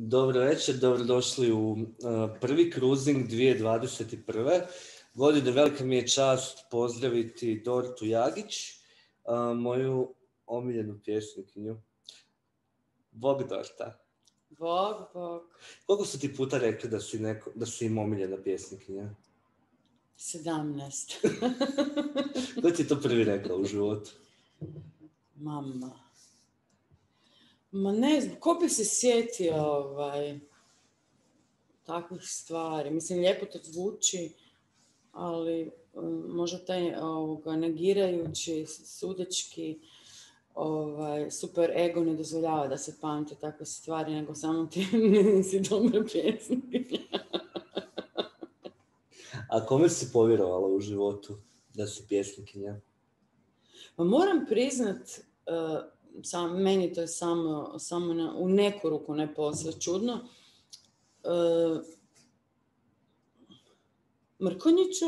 Dobro večer, dobrodošli u uh, prvi cruising 2021. Godine velika mi je čast pozdraviti Dortu Jagić, uh, moju omiljenu pjesnikinju. Bog Dorta. Bog, bog. Koliko su ti puta rekli da si, neko, da si im omiljena pjesnikinja? 17. Ko ti je to prvi rekao u životu? Mama. Ma ne znam, ko bi se sjetio ovaj, takvih stvari? Mislim, lijepo to zvuči, ali um, možda taj ovoga, negirajući, sudečki, ovaj, super ego ne dozvoljava da se pamte takve stvari, nego samo ti nisi dobra pjesnika. A kome si povjerovala u životu da si pjesnikinja? Pa moram priznat, uh, sam, meni to je samo, samo na, u neku ruku ne posve čudno, uh, Mrkonjiću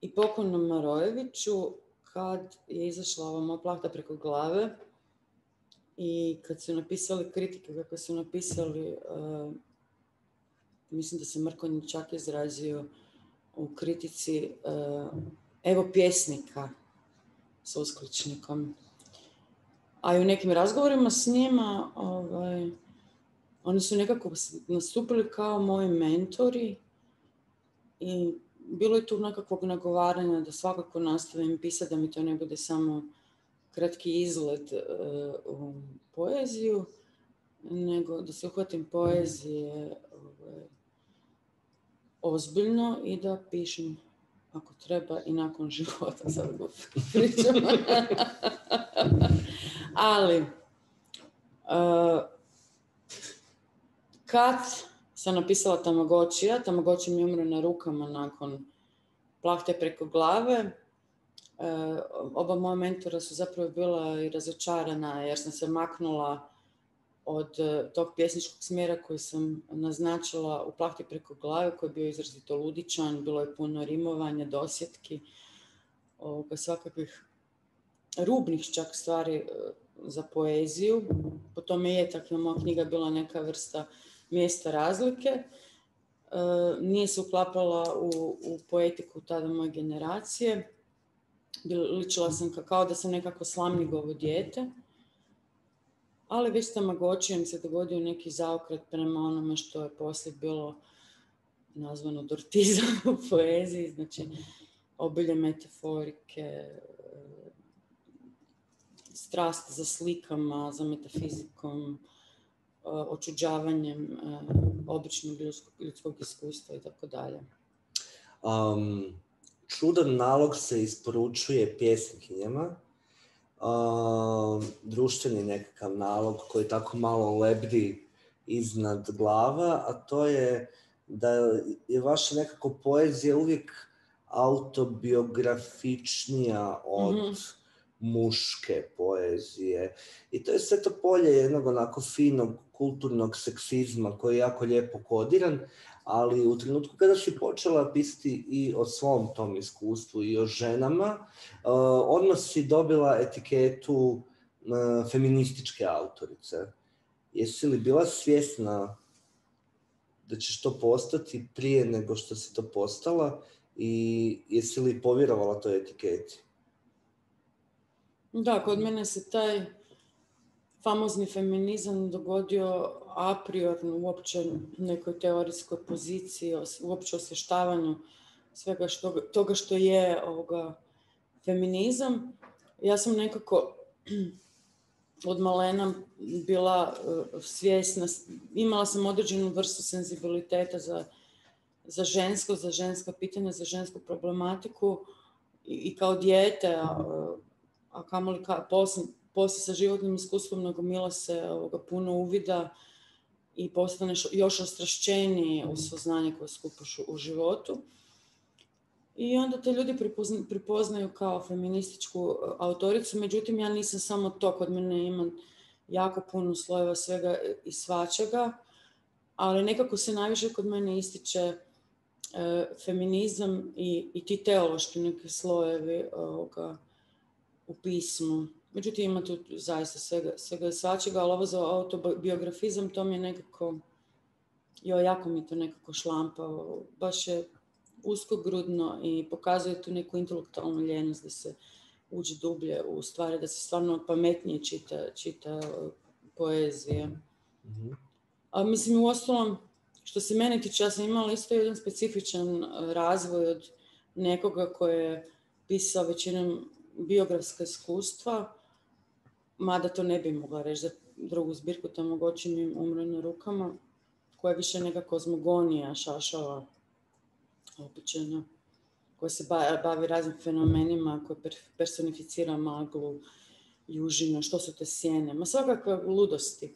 i pokojnom Marojeviću kad je izašla ova moja plahta preko glave i kad su napisali kritike kako su napisali uh, mislim da se Mrkonjić čak izrazio u kritici uh, evo pjesnika s uskličnikom. A i u nekim razgovorima s njima ovaj, oni su nekako nastupili kao moji mentori i bilo je tu nekakvog nagovaranja da svakako nastavim pisati, da mi to ne bude samo kratki izgled uh, u poeziju, nego da se uhvatim poezije ovaj, ozbiljno i da pišem ako treba i nakon života sad pričam. Ali uh, kad sam napisala Tamagočija, Tamagoči mi umro na rukama nakon plahte preko glave. Uh, oba moja mentora su zapravo bila i razočarana jer sam se maknula od e, tog pjesničkog smjera koji sam naznačila u plahti preko glave, koji je bio izrazito ludičan, bilo je puno rimovanja, dosjetki, ovoga, svakakvih rubnih čak stvari za poeziju. Po tome je takva moja knjiga bila neka vrsta mjesta razlike. E, nije se uklapala u, u poetiku tada moje generacije. Ličila sam kao da sam nekako slamnigovo dijete ali već tamagočijem se dogodio neki zaokret prema onome što je poslije bilo nazvano dortizam u poeziji, znači obilje metaforike, strast za slikama, za metafizikom, očuđavanjem običnog ljudskog, ljudskog iskustva i tako dalje. Um, čudan nalog se isporučuje pjesnikinjama, uh, društveni nekakav nalog koji tako malo lebdi iznad glava, a to je da je vaša nekako poezija uvijek autobiografičnija od mm-hmm. Muške poezije. I to je sve to polje jednog onako finog kulturnog seksizma koji je jako lijepo kodiran, ali u trenutku kada si počela pisati i o svom tom iskustvu i o ženama, uh, odmah si dobila etiketu uh, feminističke autorice. Jesi li bila svjesna da ćeš to postati prije nego što si to postala i jesi li povjerovala toj etiketi? Da, kod mene se taj famozni feminizam dogodio a priorno uopće nekoj teorijskoj poziciji, uopće osvještavanju svega što, toga što je ovoga feminizam. Ja sam nekako od malena bila uh, svjesna, imala sam određenu vrstu senzibiliteta za, za žensko, za ženska pitanja, za žensku problematiku i, i kao dijete, a, kamoli ka, poslije, poslije sa životnim iskustvom nagomila se ovoga, puno uvida i postaneš još ostrašćeniji u saznanje koje skupaš u životu. I onda te ljudi pripoznaju kao feminističku e, autoricu, međutim ja nisam samo to, kod mene ima jako puno slojeva svega i svačega, ali nekako se najviše kod mene ističe e, feminizam i, i ti teološki neki slojevi ovoga, u pismu. Međutim, ima tu zaista svega, svega svačega, ali ovo za autobiografizam to mi je nekako, jo, jako mi to nekako šlampao. Baš je uskogrudno i pokazuje tu neku intelektualnu ljenost da se uđe dublje u stvari, da se stvarno pametnije čita, čita poezije. mm A mislim, u ostalom, što se mene tiče, ja sam imala isto jedan specifičan razvoj od nekoga koje je pisao većinom biografska iskustva, mada to ne bi mogla reći za drugu zbirku, tamo mi umre na rukama, koja je više neka kozmogonija šašava opičena, koja se bavi raznim fenomenima, koja personificira maglu, južinu, što su te sjene, ma svakakve ludosti.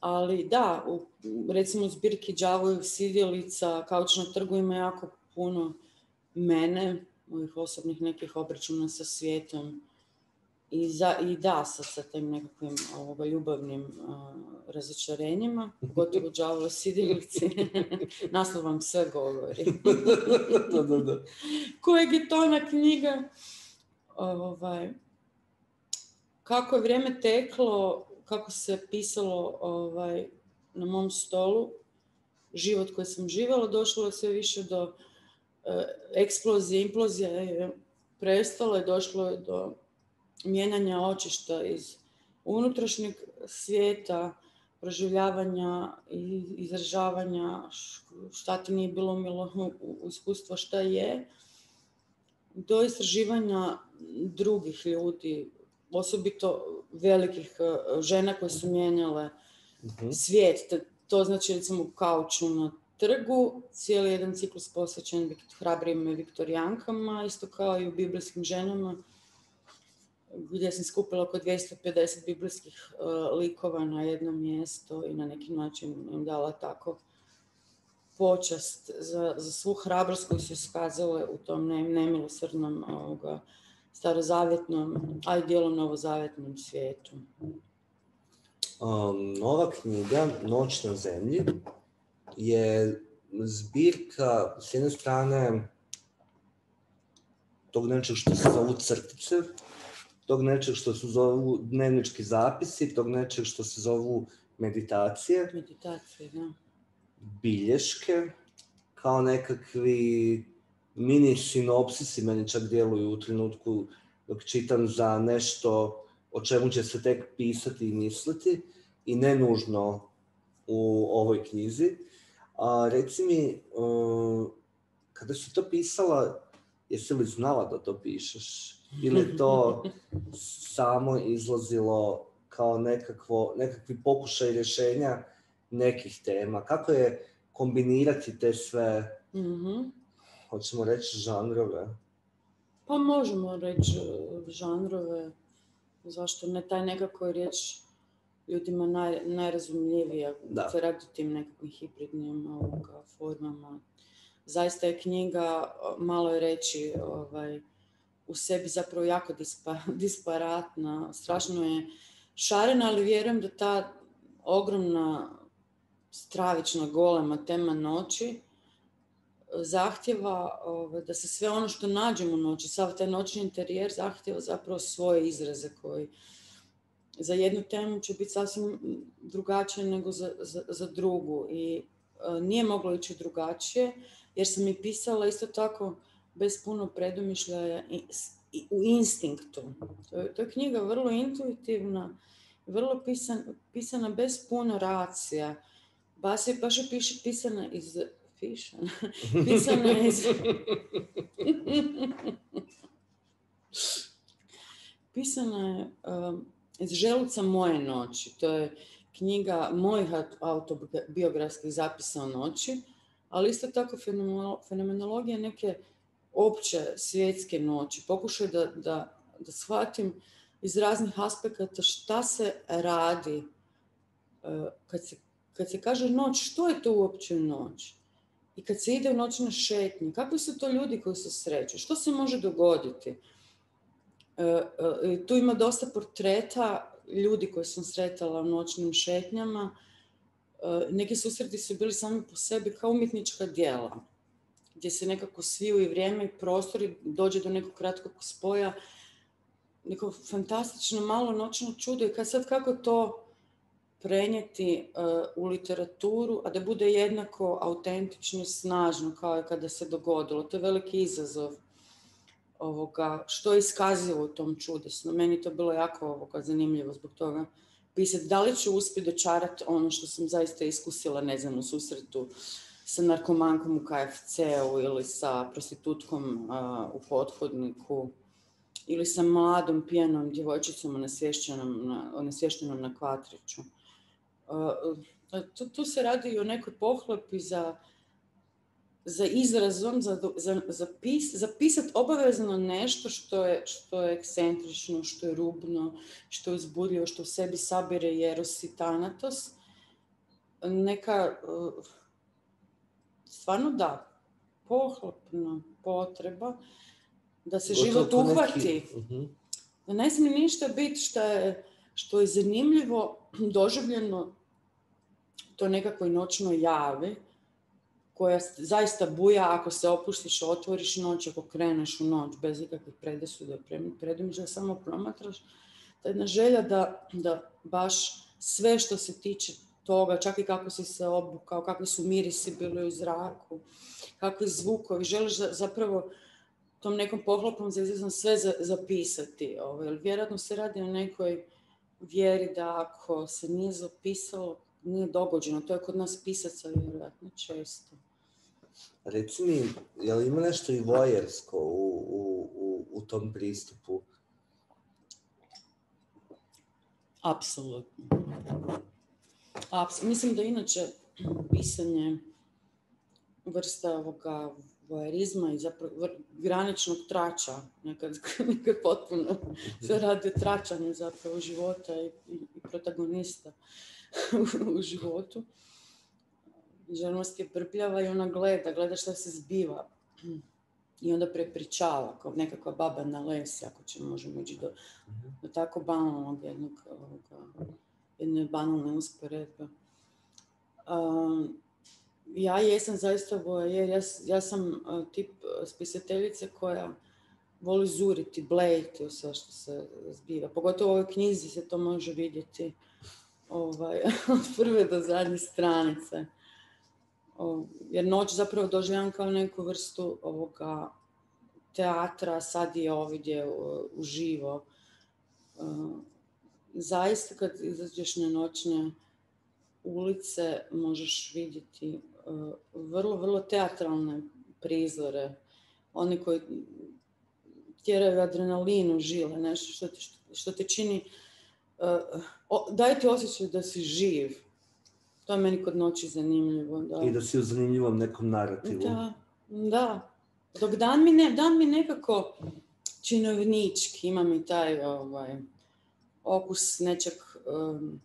Ali da, u, recimo u zbirki Đavoljih sidjelica, Kauč na trgu ima jako puno mene, mojih osobnih nekih obračuna sa svijetom, i, za, i da, sa, sa tim nekakvim ovoga, ljubavnim uh, razočarenjima, gotovo đavolo sidilici, naslov vam sve govori. da, da, da. Kojeg je to na knjiga? Ovaj, kako je vrijeme teklo, kako se pisalo ovaj, na mom stolu, život koji sam živjela, došlo je sve više do uh, eksplozije, implozije je prestalo i došlo je do mijenjanja očišta iz unutrašnjeg svijeta, proživljavanja i izražavanja šta ti nije bilo umilo u iskustvo šta je, do istraživanja drugih ljudi, osobito velikih e, žena koje su mijenjale mhm. svijet. To znači recimo kauču na trgu, cijeli jedan ciklus posvećen hrabrijim viktorijankama, isto kao i u biblijskim ženama gdje sam skupila oko 250 biblijskih uh, likova na jedno mjesto i na neki način im dala tako počast za, za svu hrabrost koju su iskazale u tom ne, nemilosrdnom ovoga, starozavjetnom, a i dijelom novozavjetnom svijetu. Um, nova knjiga Noć na zemlji je zbirka s jedne strane tog nečeg što se zovu crtice, tog nečeg što se zovu dnevnički zapisi, tog nečeg što se zovu meditacije. Meditacije, da. Bilješke, kao nekakvi mini sinopsisi meni čak djeluju u trenutku dok čitam za nešto o čemu će se tek pisati i misliti i ne nužno u ovoj knjizi. A, reci mi, uh, kada si to pisala, jesi li znala da to pišeš? ili to samo izlazilo kao nekakvo, nekakvi pokušaj rješenja nekih tema? Kako je kombinirati te sve, mm-hmm. hoćemo reći, žanrove? Pa možemo reći e, žanrove, zašto ne taj nekako je riječ ljudima naj, najrazumljivija, da. se radi tim nekakvim hibridnim ovoga, formama. Zaista je knjiga, malo je reći, ovaj, u sebi zapravo jako dispa, disparatna, strašno je šarena, ali vjerujem da ta ogromna, stravična, golema tema noći e, zahtjeva ovaj, da se sve ono što nađemo u noći, sav taj noćni interijer zahtjeva zapravo svoje izraze koji za jednu temu će biti sasvim drugačije nego za, za, za drugu i uh, nije moglo ići drugačije jer sam i pisala isto tako bez puno predomišljaja i u instinktu. To je, to je knjiga vrlo intuitivna, vrlo pisan, pisana bez puno racija. Baš je, baš je piš, pisana iz... Pišana, pisana iz... pisana je um, iz želuca moje noći. To je knjiga mojih autobiografskih zapisa o noći, ali isto tako fenomenologija neke opće svjetske noći. Pokušaj da, da, da shvatim iz raznih aspekata šta se radi e, kad se, kad se kaže noć, što je to uopće noć? I kad se ide u noćne šetnje, kakvi su to ljudi koji se sreću? Što se može dogoditi? E, e, tu ima dosta portreta ljudi koji sam sretala u noćnim šetnjama. Neki susreti su bili sami po sebi kao umjetnička djela gdje se nekako sviju i vrijeme i prostor i dođe do nekog kratkog spoja neko fantastično malo noćno čudo i kad sad kako to prenijeti u literaturu, a da bude jednako autentično i snažno kao i kada se dogodilo. To je veliki izazov ovoga, što je iskazilo u tom čudesno. Meni to bilo jako ovoga, zanimljivo zbog toga pisati. Da li ću uspjeti dočarati ono što sam zaista iskusila, ne znam, u susretu sa narkomankom u KFC-u ili sa prostitutkom u pothodniku ili sa mladom pijanom djevojčicom onesvještenom na, na kvatriću. tu, tu se radi o nekoj pohlepi za za izrazom, za, za, za zapisati obavezno nešto što je, što je ekscentrično, što je rubno, što je uzbudljivo, što u sebi sabire jeros i tanatos. Neka, uh, stvarno da, pohlopna potreba da se život uhvati. Da ne smije ništa biti što je, što je zanimljivo doživljeno to nekakvoj noćnoj javi, koja zaista buja ako se opustiš, otvoriš noć, ako kreneš u noć bez ikakvih predesuda, predomišlja, samo promatraš. Ta jedna želja da, da baš sve što se tiče toga, čak i kako si se obukao, kakvi su mirisi bili u zraku, kakvi zvukovi, želiš zapravo tom nekom pohlopom za sve zapisati. Ovaj, jer vjerojatno se radi o nekoj vjeri da ako se nije zapisalo, nije dogođeno. To je kod nas pisaca vjerojatno često. Reci mi, je li ima nešto i vojersko u, u, u, u tom pristupu? Apsolutno. Mislim da inače pisanje vrsta ovoga vojerizma i zapravo graničnog trača, nekad, nekad potpuno se radi o tračanju zapravo života i, i protagonista u, u životu željnost je prpljava i ona gleda, gleda što se zbiva. I onda prepričava, kao nekakva baba na lesi, ako će možemo ići do, do tako banalnog jednog, ovoga, jedne banalne usporedbe. Um, ja jesam zaista vojer, ja, ja sam tip spisateljice koja voli zuriti, blejiti u sve što se zbiva. Pogotovo u ovoj knjizi se to može vidjeti ovaj, od prve do zadnje stranice jer noć zapravo doživljam kao neku vrstu ovoga teatra, sad je ovdje uživo. Zaista kad izađeš na noćne ulice možeš vidjeti vrlo, vrlo teatralne prizore. Oni koji tjeraju adrenalin u žile, nešto što te, što te čini, daje ti osjećaj da si živ to je meni kod noći zanimljivo. Da. I da si u zanimljivom nekom narativu. Da, da. Dok dan mi, ne, dan mi nekako činovnički, ima mi taj ovaj, okus nečeg, um,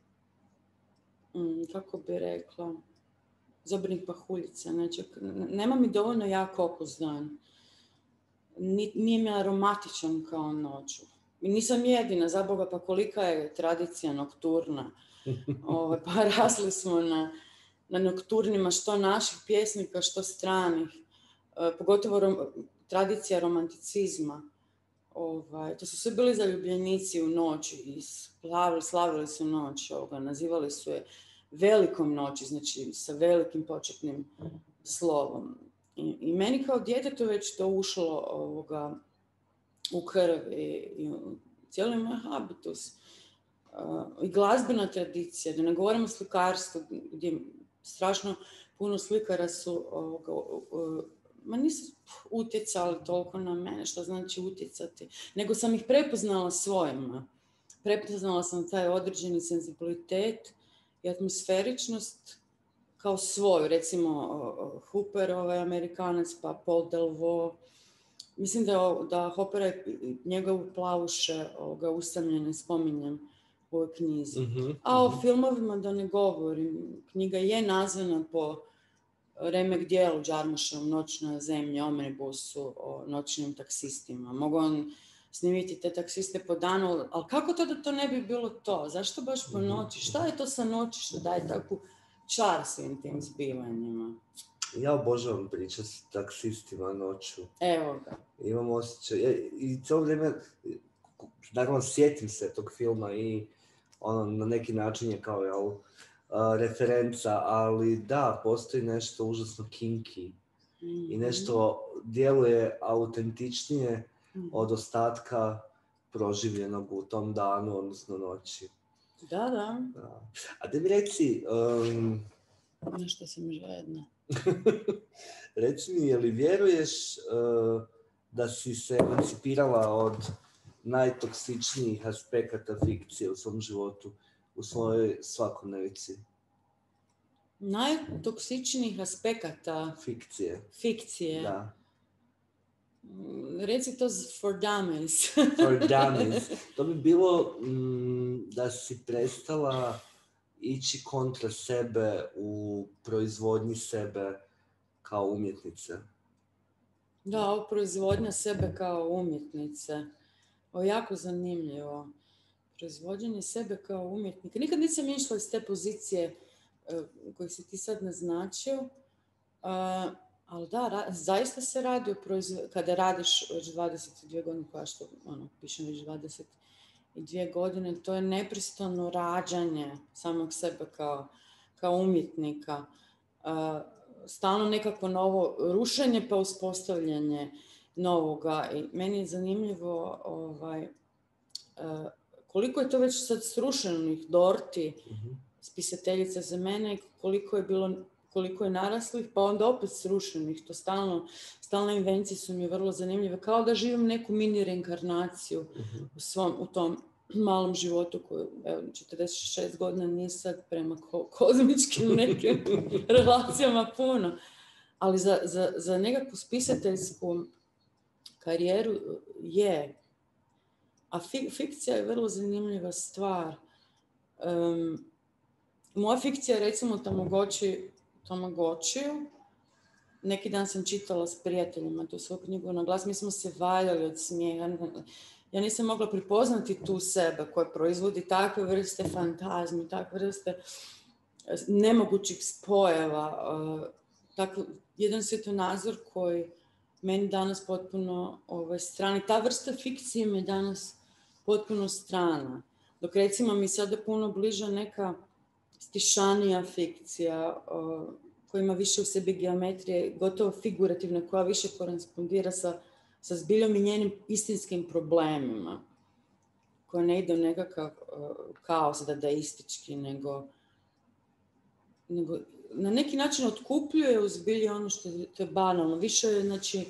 kako bi rekla, zobrnih pahuljica, nečeg. Nema mi dovoljno jak okus dan. Nije mi aromatičan kao noću. I nisam jedina, za Boga, pa kolika je tradicija nokturna Ovaj, pa rasli smo na, na nokturnima što naših pjesnika, što stranih. E, pogotovo tradicija romanticizma. Ovaj, to su sve bili zaljubljenici u noći i slavili, slavili su noć, ovoga, nazivali su je velikom noći, znači sa velikim početnim slovom. I, i meni kao djetetu već to ušlo ovoga, u krv i, i cijeli moj habitus i glazbena tradicija, da ne govorimo o slikarstvu, gdje strašno puno slikara su ma nisu utjecali toliko na mene, što znači utjecati, nego sam ih prepoznala svojima. Prepoznala sam taj određeni senzibilitet i atmosferičnost kao svoju. Recimo Hooper, ovaj Amerikanac, pa Paul Delvaux. Mislim da, da Hoopera i njegovu plavuše ga usamljene spominjem ovoj knjizi. Mhm, A o mhm. filmovima da ne govorim. Knjiga je nazvana po remek dijelu Džarmuševom Noćna zemlja, omnibusu o noćnim taksistima. Mogu on snimiti te taksiste po danu, ali kako to da to ne bi bilo to? Zašto baš po mhm, noći? Šta je to sa noći što daje takvu čar svim tim zbivanjima? Ja obožavam pričati s taksistima noću. Evo ga. Imam osjećaj. I cijelo vrijeme naravno sjetim se tog filma i ono, na neki način je kao jel, referenca, ali da, postoji nešto užasno kinky i mhm. nešto djeluje autentičnije mhm. od ostatka proživljenog u tom danu, odnosno noći. Da, da. A da mi reci... Um, Nešto sam žedna. reci mi, je li vjeruješ uh, da si se emancipirala od najtoksičnijih aspekata fikcije u svom životu, u svojoj svakodnevici? Najtoksičnijih aspekata? Fikcije. Fikcije. Da. Mm, reci to for dummies. for dummies. To bi bilo mm, da si prestala ići kontra sebe u proizvodnji sebe kao umjetnice. Da, proizvodnja sebe kao umjetnice. Ovo jako zanimljivo. Proizvođenje sebe kao umjetnika. Nikad nisam išla iz te pozicije uh, koje si ti sad naznačio. Ali da, zaista se radi o. Kada radiš već 22 godine, koja što ono, pišem već 22 godine, to je nepristano rađanje samog sebe kao, kao umjetnika. Stalno nekako novo rušenje pa uspostavljanje novoga. I meni je zanimljivo ovaj, e, koliko je to već sad srušenih Dorti, uh spisateljica za mene, koliko je bilo koliko je naraslih, pa onda opet srušenih. To stalno, stalne invencije su mi vrlo zanimljive. Kao da živim neku mini reinkarnaciju uh u, svom, u tom malom životu koji, evo, 46 godina nije sad prema ko- kozmičkim nekim relacijama puno. Ali za, za, za nekakvu spisateljsku karijeru je. A fikcija je vrlo zanimljiva stvar. Um, moja fikcija je recimo Tamagotchi, Tamagotchiju. Neki dan sam čitala s prijateljima tu svoju knjigu na glas. Mi smo se valjali od smijeha. Ja nisam mogla prepoznati tu sebe koja proizvodi takve vrste fantazmi, takve vrste nemogućih spojeva. Uh, tako, jedan svjetonazor koji meni danas potpuno ovaj, strani. Ta vrsta fikcije mi je danas potpuno strana. Dok recimo mi sada puno bliža neka stišanija fikcija koja ima više u sebi geometrije, gotovo figurativna, koja više korespondira sa, sa zbiljom i njenim istinskim problemima. Koja ne ide u nekakav uh, kaos dadaistički, nego, nego na neki način otkupljuje u zbilji ono što je, to je banalno. Više, znači,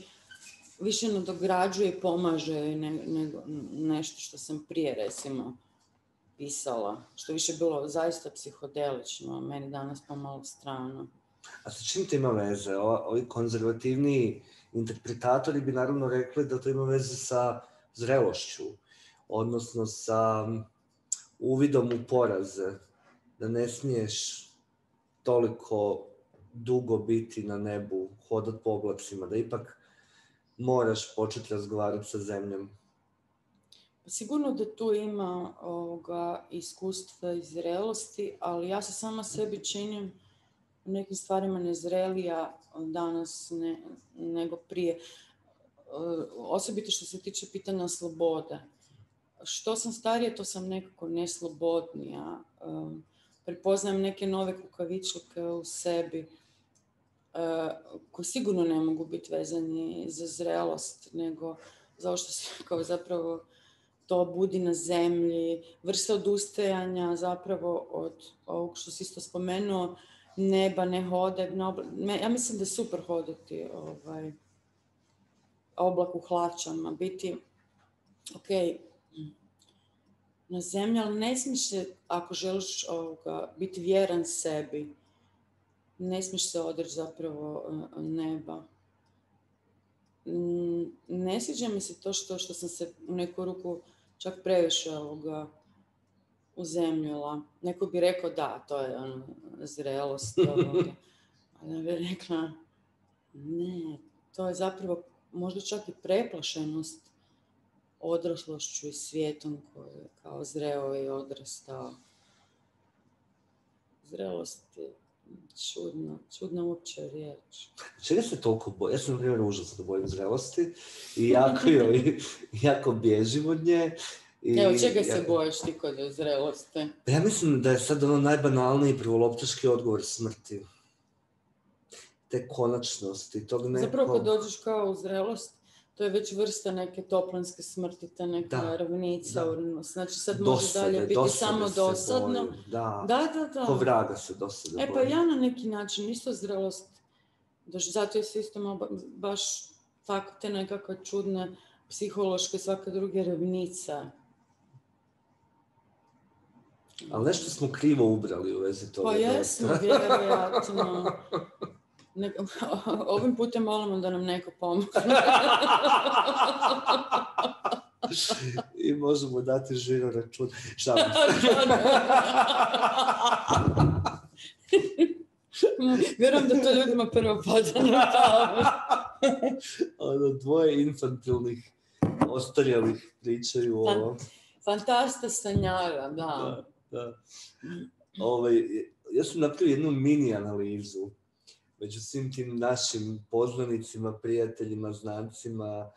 više nadograđuje i pomaže nego nešto što sam prije, recimo, pisala. Što više bilo zaista psihodelično, meni danas pomalo strano. A sa čim to ima veze? ovi konzervativni interpretatori bi naravno rekli da to ima veze sa zrelošću, odnosno sa uvidom u poraze, da ne smiješ toliko dugo biti na nebu, hodat po oblacima, da ipak moraš početi razgovarati sa zemljom. Pa sigurno da tu ima ovoga, iskustva i zrelosti, ali ja se sama sebi činim u nekim stvarima nezrelija danas ne, nego prije. Osobito što se tiče pitanja slobode. Što sam starija, to sam nekako neslobodnija prepoznajem neke nove kukavičluke u sebi uh, koji sigurno ne mogu biti vezani za zrelost, nego za što se kao zapravo to budi na zemlji, vrsta odustajanja zapravo od ovog što si isto spomenuo, neba, ne hode. ja mislim da je super hodati ovaj, oblak u hlačama, biti, ok, na zemlji, ali ne smiješ se, ako želiš ovoga, biti vjeran sebi, ne smiješ se odreći zapravo e, neba. Mm, ne sviđa mi se to što, što sam se u neku ruku čak previše ovoga uzemljila. Neko bi rekao da, to je ono, zrelost. Ovoga. Ali ja bih rekla, ne, to je zapravo možda čak i preplašenost odraslošću i svijetom koji je kao zreo i odrastao. Zrelost čudno, čudna uopće riječ. Čega se toliko boje? Ja sam, na primjer, užasno bojim zrelosti i jako, joj, jako bježim od nje. I, Evo, čega se bojiš ti kod zrelosti? Pa ja mislim da je sad ono najbanalniji prvoloptaški odgovor smrti. Te konačnosti, tog nekog... Zapravo kad dođeš kao u zrelost, to je već vrsta neke toplanske smrti, ta neka Da, ravnica. da. Znači sad može Dosade, dalje biti dosade samo dosadno. Da, Da, da, da. ko vraga se dosade E pa ja na neki način isto zrelost, zato je se isto malo ba- baš tako te nekakve čudne psihološke svake druge ravnica. Ali nešto smo krivo ubrali u vezi toga. Pa jesmo, vjerojatno. Ne- ovim putem molimo da nam neko pomogne. I možemo dati žiro račun. Se. Vjerujem da to ljudima prvo pada na ono, dvoje infantilnih ostarjelih pričaju o ovom. Fantasta sanjara, da. Da, da. Ovaj, ja sam napravio jednu mini analizu među svim tim našim poznanicima, prijateljima, znancima,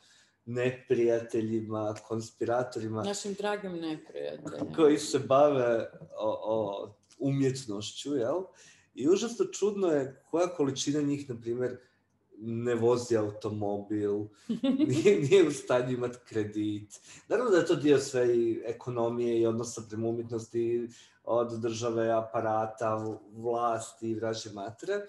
neprijateljima, konspiratorima Našim dragim neprijateljima. koji se bave o, o umjetnošću, jel? I užasno čudno je koja količina njih, na primjer, ne vozi automobil, nije, nije u stanju imati kredit. Naravno da je to dio sve i ekonomije i odnosa prema umjetnosti od države, aparata, vlasti i vraže matre,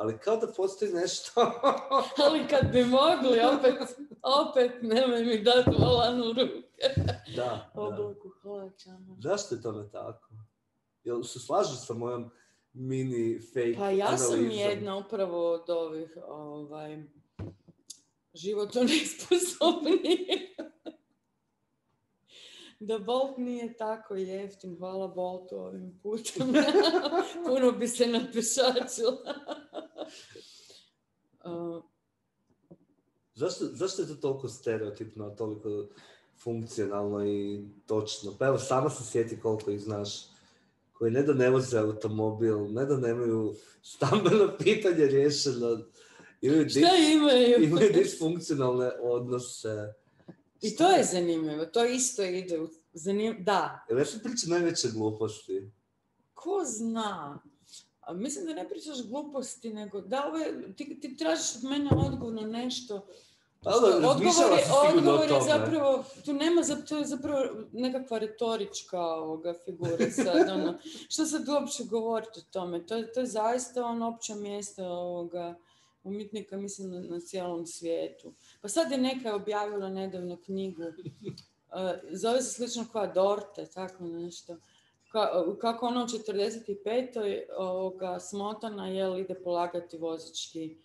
ali kao da postoji nešto... Ali kad bi mogli, opet, opet nemoj mi dati volan u ruke. da. Oblaku hlačama. Zašto je tome tako? Jel se slažu sa mojom mini fake Pa ja sam analizom? jedna upravo od ovih ovaj, životno nesposobnih. Da Bolt nije tako jeftin, hvala Boltu ovim putem. Puno bi se napešačila. Uh, Zašto, zašto je to toliko stereotipno, toliko funkcionalno i točno? Pa evo, sama se sjeti koliko ih znaš koji ne da ne voze automobil, ne da nemaju stambeno pitanje riješeno, imaju, dis, imaju? imaju disfunkcionalne odnose. I to je zanimljivo, to isto ide u zanim... Da, Jel ja sam pričao najveće gluposti? ko zna? A mislim da ne pričaš gluposti, nego da ove, ti, ti tražiš od mene odgovor na nešto. Pa razmišljala je, odgovor je zapravo, tu nema, to je zapravo nekakva retorička ovoga figura sad, ono, što sad uopće govoriti o tome, to je, to je zaista ono opće mjesto ovoga umjetnika, mislim, na, na cijelom svijetu. Pa sad je neka objavila nedavno knjigu, eh, zove se slično koja Dorte, tako nešto. Ka- kako ona u 45. ovoga smotana je ide polagati vozački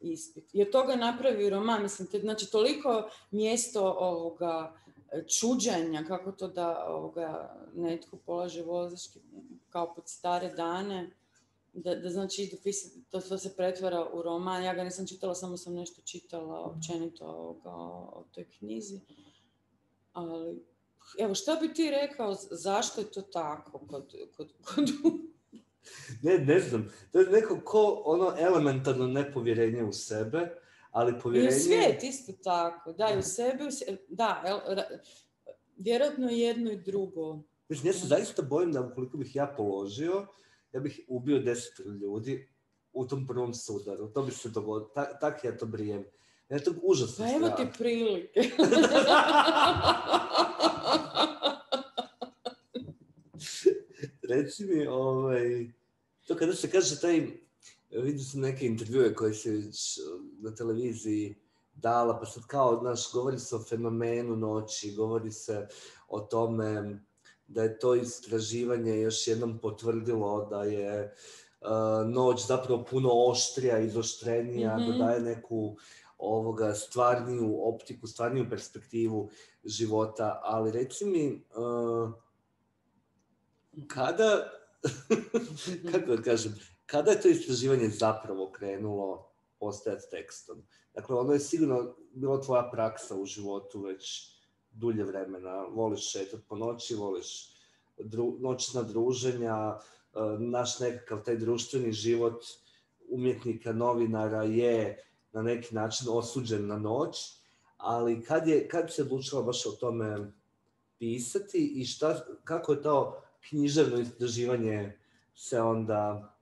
ispit. I od toga napravi roman, mislim, te, znači toliko mjesto ovoga čuđenja, kako to da ovoga, netko polaže vozački kao pod stare dane, da, da znači pisati, to, to se pretvara u roman. Ja ga nisam čitala, samo sam nešto čitala općenito ovoga, o, toj knjizi. Ali, evo, šta bi ti rekao, zašto je to tako kod, kod, kod Ne, ne znam. To je neko ko ono elementarno nepovjerenje u sebe, ali I u povjerenje... svijet isto tako, da, i u svijet- da, el- ra- vjerojatno jedno i drugo. Mislim, ja se zaista bojim da ukoliko bih ja položio, ja bih ubio deset ljudi u tom prvom sudaru. To bi se dogodilo. Ta, tak ja to brijem. Ja to užasno Pa evo ti prilike. Reci mi, ovaj, to kada se kaže taj, vidio sam neke intervjue koje se na televiziji dala, pa sad kao, znaš, govori se o fenomenu noći, govori se o tome da je to istraživanje još jednom potvrdilo da je uh, noć zapravo puno oštrija, izoštrenija, Mhm. da daje neku ovoga stvarniju optiku, stvarniju perspektivu života, ali reci mi, uh, kada, kako da kažem, kada je to istraživanje zapravo krenulo postajati tekstom? Dakle, ono je sigurno bilo tvoja praksa u životu već dulje vremena. Voliš šetati po noći, voliš dru, noćna druženja, naš nekakav taj društveni život umjetnika, novinara je na neki način osuđen na noć, ali kad, je, kad se odlučila baš o tome pisati i šta, kako je to književno istraživanje se onda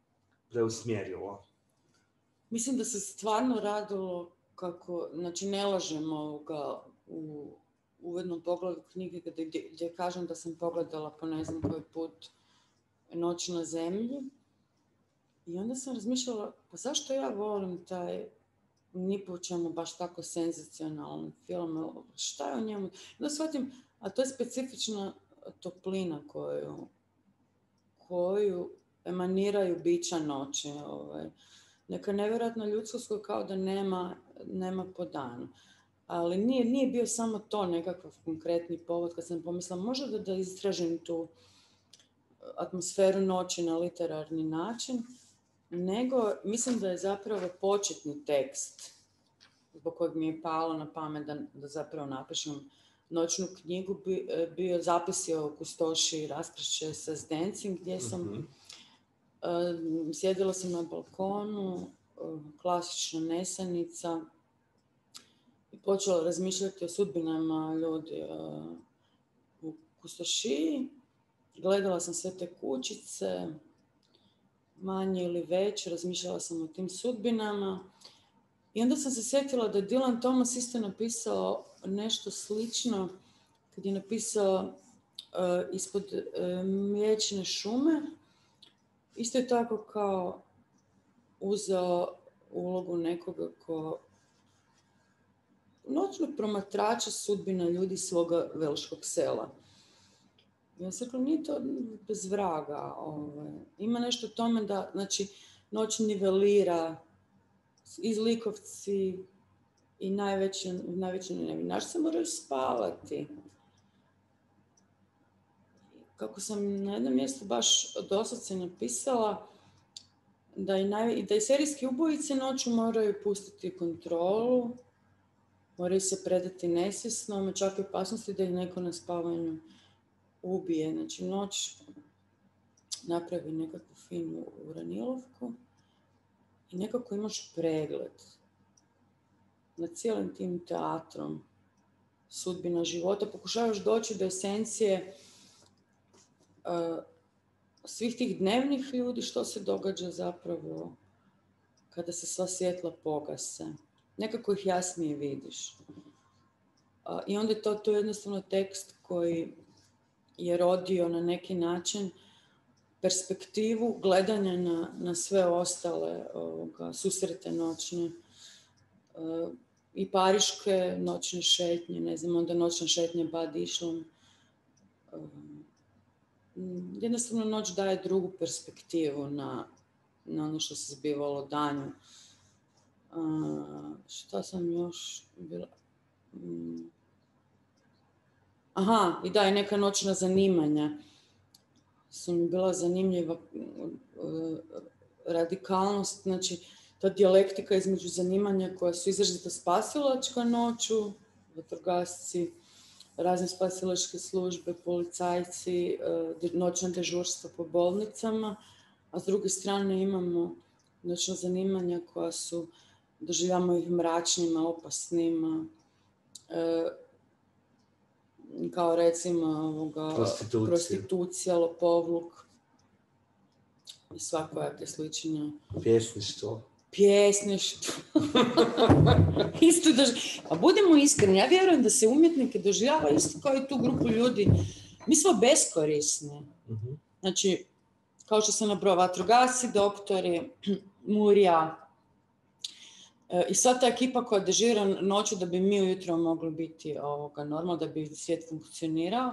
preusmjerilo? Mislim da se stvarno radilo kako, znači ne lažemo ga u uvodnom pogledu knjige gdje, gdje kažem da sam pogledala po ne znam koji put Noć na zemlji. I onda sam razmišljala, pa zašto ja volim taj ni po čemu baš tako senzacionalan film, šta je o njemu? Onda shvatim, a to je specifična toplina koju, koju emaniraju bića noći. Ovaj. Neka nevjerojatno ljudskost kao da nema, nema po danu. Ali nije, nije bio samo to nekakav konkretni povod kad sam pomislila možda da, da istražim tu atmosferu noći na literarni način, nego mislim da je zapravo početni tekst zbog kojeg mi je palo na pamet da, da zapravo napišem noćnu knjigu bi, e, bio zapisi o kustoši raskršće sa Zdencim gdje sam mm sjedila sam na balkonu, e, klasična nesanica i počela razmišljati o sudbinama ljudi u kustošiji. Gledala sam sve te kućice, manje ili veće, razmišljala sam o tim sudbinama. I onda sam se sjetila da je Dylan Thomas isto napisao nešto slično kad je napisao uh, ispod uh, mliječne šume. Isto je tako kao uzeo ulogu nekoga ko noćnog promatrača sudbina ljudi svoga velškog sela. Ja sam rekla, nije to bez vraga. Ovaj. Ima nešto u tome da, znači, noć nivelira izlikovci i najveći, najveći nevinaš se moraju spavati. Kako sam na jednom mjestu baš dosad napisala, da i, da i serijski ubojice noću moraju pustiti kontrolu, moraju se predati nesvjesno, čak i opasnosti da ih neko na spavanju ubije. Znači noć napravi nekakvu finu uranilovku i nekako imaš pregled nad cijelim tim teatrom sudbina života. Pokušavaš doći do esencije uh, svih tih dnevnih ljudi, što se događa zapravo kada se sva svjetla pogase. Nekako ih jasnije vidiš. Uh, I onda je to, to jednostavno tekst koji je rodio na neki način perspektivu gledanja na, na sve ostale ovoga, susrete noćne e, i pariške noćne šetnje, ne znam, onda noćna šetnje bad išlom. E, jednostavno noć daje drugu perspektivu na, na ono što se zbivalo danju. šta sam još bila? Mm, aha, i da, i neka noćna zanimanja su mi bila zanimljiva e, radikalnost, znači ta dijalektika između zanimanja koja su izrazito spasilačka noću, vatrogasci, razne spasilačke službe, policajci, e, noćna dežurstva po bolnicama, a s druge strane imamo noćna zanimanja koja su, doživljamo ih mračnima, opasnima, e, kao recimo ovoga, prostitucija. prostitucija, lopovluk i svakojake slične. Pjesništvo. Pjesništvo. isto A budemo iskreni, ja vjerujem da se umjetnike doživljava isto kao i tu grupu ljudi. Mi smo beskorisni. uh Znači, kao što sam nabrao, vatrogasci, doktori, Murija, I sad ta ekipa koja dežira noću da bi mi ujutro mogli biti ovoga, normalno, da bi svijet funkcionirao.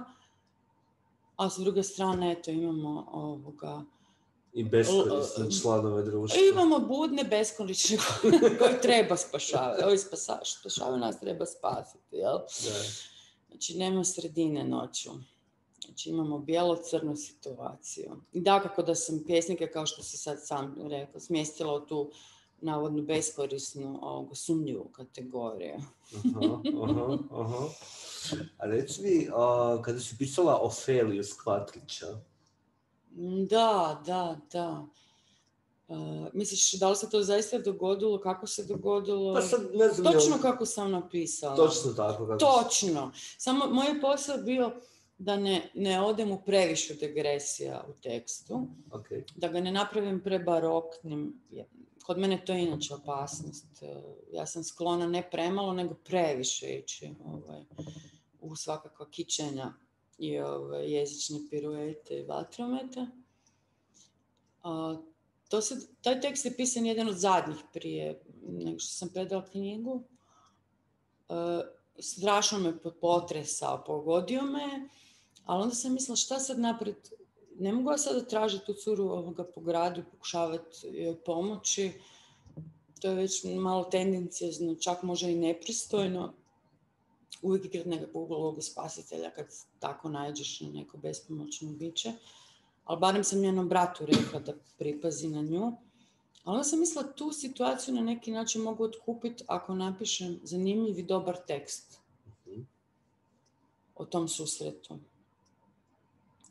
A s druge strane, eto, imamo ovoga... I beskorisne članove društva. Imamo budne beskorisne koje treba spašavati. Ovi spašavaju nas treba spasiti, jel? Da. Znači, nema sredine noću. Znači, imamo bijelo-crnu situaciju. I da, kako da sam pjesnike, kao što si sad sam rekao, smjestila u tu navodno beskorisnu ovog, sumnjivu kategoriju. aha, aha, aha. A reci mi, a, kada si pisala Ofeliju Skvatrića, Da, da, da. Uh, misliš, da li se to zaista dogodilo, kako se dogodilo? Pa sad ne znam Točno kako sam napisala. Točno tako. Kako Točno. Samo moj posao bio da ne, ne odem u previše degresija u tekstu, Ok. da ga ne napravim prebaroknim. Kod mene to je inače opasnost. E, Ja sam sklona ne premalo, nego previše ići ovaj, u svakakva kićenja i ovaj, jezične piruete i vatromete. A, to se, taj tekst je pisan jedan od zadnjih prije nego što sam predala knjigu. E, strašno me potresao, pogodio me, ali onda sam mislila šta sad naprijed, ne mogu ja sada tražiti tu curu ovoga po gradu i pokušavati joj pomoći, to je već malo tendencijozno, čak možda i nepristojno, uvijek igrati nekakvu ulogu spasitelja kad tako nađeš na neko bespomoćno biće. Ali barem sam njenom bratu rekla da pripazi na nju. Ali onda sam mislila tu situaciju na neki način mogu otkupiti ako napišem zanimljiv i dobar tekst Mhm. o tom susretu.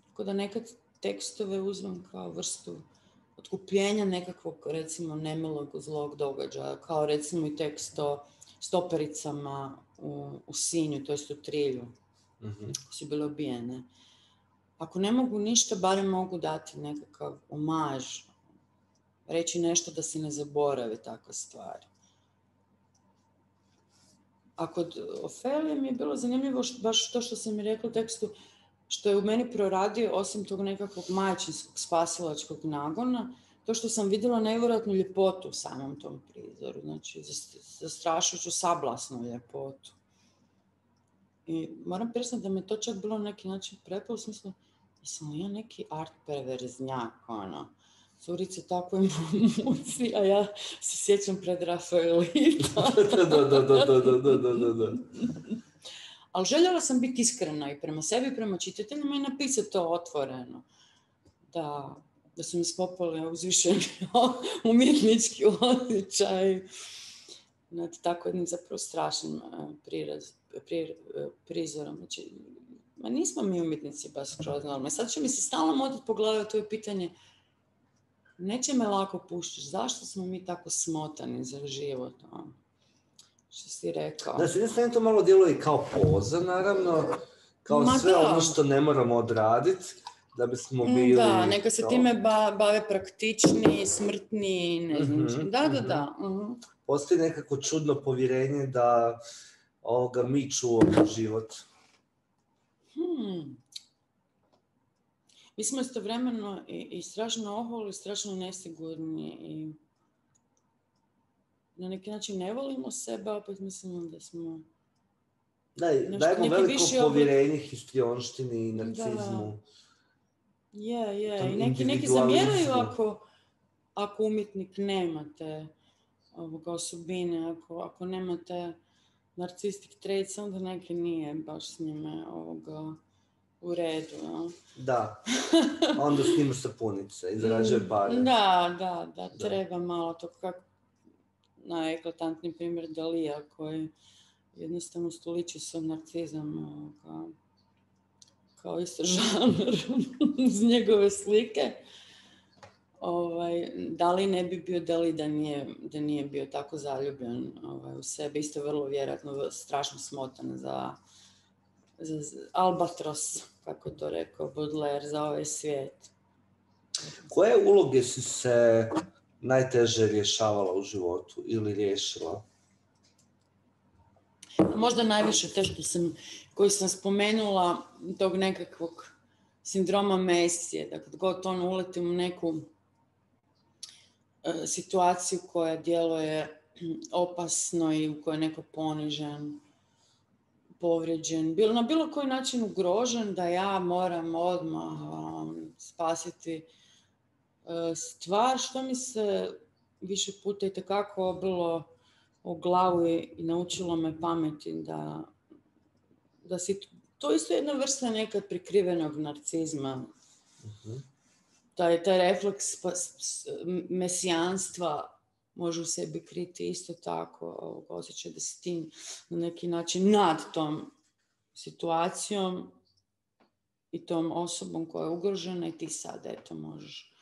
Tako da nekad tekstove uzmem kao vrstu otkupljenja nekakvog, recimo, nemilog, zlog događaja, kao recimo i tekst o stopericama u, u Sinju, to jest u Trilju, Mhm. koje su bile obijene. Ako ne mogu ništa, barem mogu dati nekakav omaž, reći nešto da se ne zaboravi takva stvar. A kod Ofelije mi je bilo zanimljivo š- baš to što sam mi rekla u tekstu, što je u meni proradio, osim tog nekakvog majčinskog spasilačkog nagona, to što sam vidjela nevjerojatnu ljepotu u samom tom prizoru, znači zastrašujuću sablasnu ljepotu. I moram priznati da me to čak bilo na neki način prepao, u smislu, sam li ja neki art perverznjak, ono, curice tako im muci, a ja se sjećam pred Rafaelita. da, da, da, da, da, da, da, da. Ali željela sam biti iskrena i prema sebi i prema čitateljima i napisati to otvoreno. Da, da su mi spopali uzvišeni umjetnički osjećaj nad tako jednim zapravo strašnim eh, priraz, pri- eh, prizorom. Znači, ma nismo mi umjetnici baš skroz normalni. Sad će mi se stalno motati po glavi to je pitanje neće me lako puštiti. Zašto smo mi tako smotani za život? ono? Što si rekao. Jedne strane to malo djeluje i kao poza, naravno, kao Ma sve da. ono što ne moramo odraditi, da bismo Mm, bili... Da, neka se to. time ba- bave praktični, smrtni, ne znam. Mhm, što. Da, da, mhm. da. mhm. Postoji nekako čudno povjerenje da ovoga, mi čuvamo život. Hmm. Mi smo istovremeno i, i strašno oholi, strašno nesigurni i na neki način ne volimo sebe, opet mislimo da smo... Da, dajemo neki veliko viši oblik- povjerenje histrionštini i narcizmu. Je, je. Tom I neki, neki zamjeraju ako, ako umjetnik nema te ovoga, osobine, ako, ako nema te narcistic traits, onda neki nije baš s njime ovoga, u redu. jel? Da, onda snima sapunice i zarađuje pare. Da, da, da, Da. treba malo to kako najeklatantni primjer Dalija koji jednostavno stoliči sa narcizam ovoga, kao isto žanr iz njegove slike. Ovaj, da li ne bi bio Dali da nije, da nije bio tako zaljubljen ovaj, u sebe, isto vrlo vjerojatno strašno smotan za, za, Albatros, kako to rekao Baudelaire, za ovaj svijet. Koje uloge si se najteže rješavala u životu ili riješila? Možda najviše te što sam, koji sam spomenula, tog nekakvog sindroma mesije, da kad god on uletim u neku e, situaciju koja djeluje opasno i u kojoj je neko ponižen, povrijeđen, bilo, na bilo koji način ugrožen, da ja moram odmah um, spasiti stvar, što mi se više puta i tekako obilo u glavu i naučilo me pameti da, da si, to isto jedna vrsta nekad prikrivenog narcizma. Mhm. Taj, taj refleks pa- mesijanstva može u sebi kriti isto tako osjećaj da si ti na neki način nad tom situacijom i tom osobom koja je ugrožena i ti sad eto možeš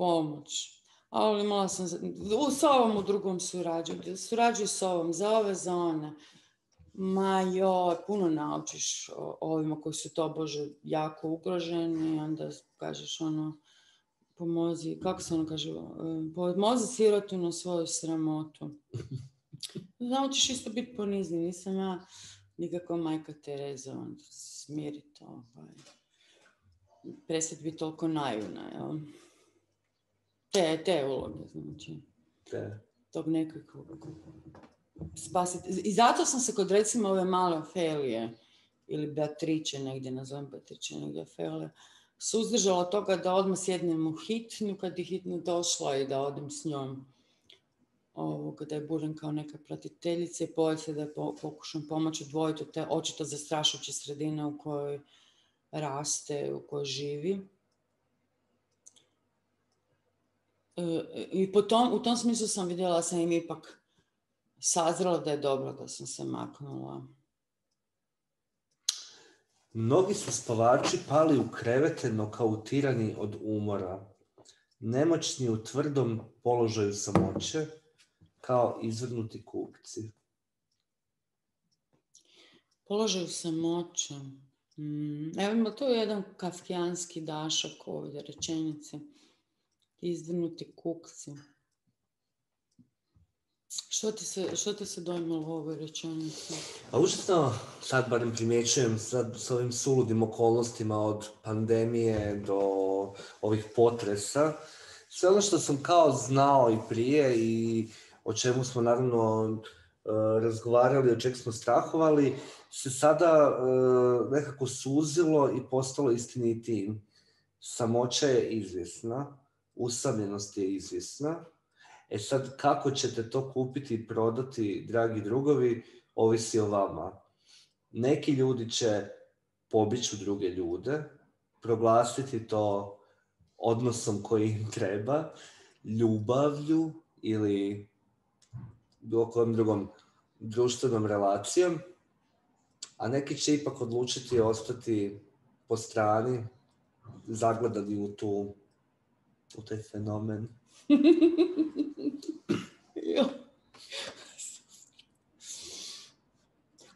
pomoć. Ali imala sam, u, s ovom u drugom surađuju, surađuju s ovom, za ove, za one. Ma joj, puno naučiš o ovima koji su to bože jako ugroženi, onda kažeš ono, pomozi, kako se ono kaže, pomozi sirotu na svoju sramotu. Naučiš isto biti ponizni, nisam ja nikakva majka Tereza, on smiri to. Ovaj. Prestati biti toliko naivna, jel? Te, te uloge, znači. Te. Tog nekakvog spasiti. I zato sam se kod recimo ove male Ofelije, ili Beatrice negdje, nazovem Beatrice negdje Ofelije, suzdržala toga da odmah sjednem u hitnu kad je hitno došla i da odem s njom ovoga, da je budem kao neka pratiteljica i se da je pokušam pomoći odvojiti te očito zastrašujuće sredine u kojoj raste, u kojoj živi. E, I po tom, u tom smislu sam vidjela sam im ipak sazrela da je dobro da sam se maknula. Mnogi su spavači pali u krevete nokautirani od umora, nemoćni u tvrdom položaju samoće, kao izvrnuti kupci. Položaju samoće. Mm. Evo, to je jedan kafkijanski dašak ovdje rečenice. Izvrnuti kukci. Što ti se, što ti se dojmalo u ovoj rečenici? A užasno, sad barem primjećujem, sad s ovim suludim okolnostima od pandemije do ovih potresa, sve ono što sam kao znao i prije i o čemu smo naravno e, razgovarali, o čeg smo strahovali, se sada e, nekako suzilo i postalo istinitijim. Samoća je izvjesna, usamljenost je izvjesna, E sad, kako ćete to kupiti i prodati, dragi drugovi, ovisi o vama. Neki ljudi će pobiću druge ljude, proglasiti to odnosom koji im treba, ljubavlju ili bilo kojom drugom društvenom relacijom, a neki će ipak odlučiti ostati po strani, zagledani u, tu, u taj fenomen.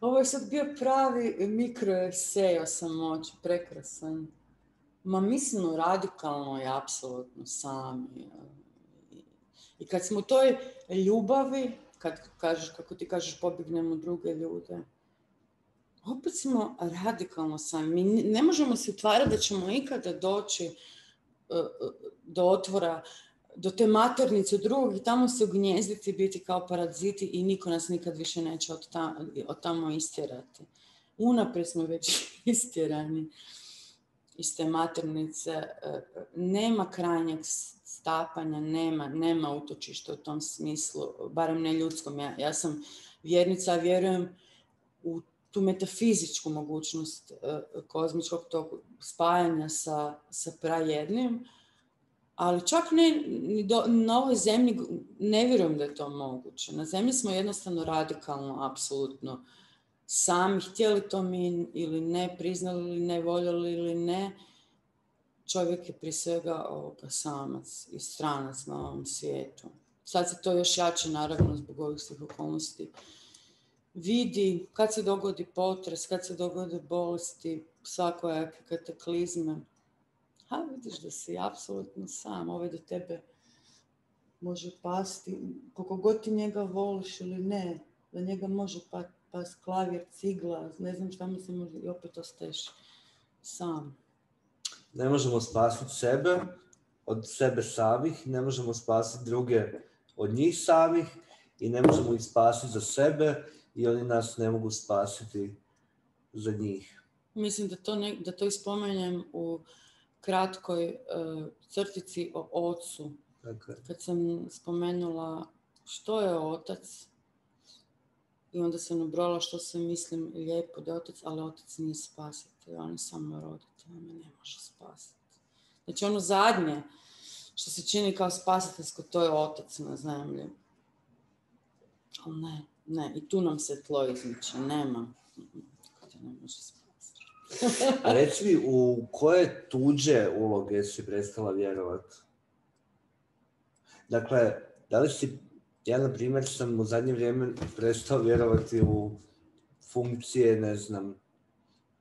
Ovo je sad bio pravi mikroesej o samoći, prekrasan. Ma mislimo radikalno i apsolutno sami. I kad smo u toj ljubavi, kad kažeš, kako ti kažeš, pobjegnemo druge ljude, opet smo radikalno sami. Mi ne možemo se utvarati da ćemo ikada doći do otvora do te maternice drugog i tamo se ugnjezditi, biti kao paraziti i niko nas nikad više neće od, od tamo istjerati. Unaprijed smo već istjerani iz te maternice. E, nema krajnjeg stapanja, nema, nema utočišta u tom smislu, barem ne ljudskom. Ja, ja sam vjernica, vjerujem u tu metafizičku mogućnost e, kozmičkog tog spajanja sa, sa prajednim, ali čak ne, na ovoj zemlji ne vjerujem da je to moguće. Na zemlji smo jednostavno radikalno, apsolutno sami, htjeli to mi ili ne, priznali ili ne, voljeli ili ne. Čovjek je prije svega ovoga samac i stranac na ovom svijetu. Sad se to još jače, naravno, zbog ovih svih okolnosti vidi kad se dogodi potres, kad se dogode bolesti, svakojake kataklizme a vidiš da si apsolutno sam, ovaj do tebe može pasti, koliko god ti njega voliš ili ne, da njega može pa, pas klavir, cigla, ne znam šta se i opet ostaješ sam. Ne možemo spasiti sebe od sebe samih, ne možemo spasiti druge od njih samih i ne možemo ih spasiti za sebe i oni nas ne mogu spasiti za njih. Mislim da to, ne, da to ispomenjem u kratkoj uh, crtici o ocu. Kad sam spomenula što je otac, i onda sam nabrala što se mislim lijepo da je otac, ali otac nije spasitelj, on je samo roditelj, on me ne može spasiti. Znači ono zadnje što se čini kao spasiteljsko, to je otac na zemlji. Ali ne, ne, i tu nam se tlo izmiče, nema. Ne može. A reci mi, u koje tuđe uloge si prestala vjerovati? Dakle, da li si, ja na primjer sam u zadnje vrijeme prestao vjerovati u funkcije, ne znam,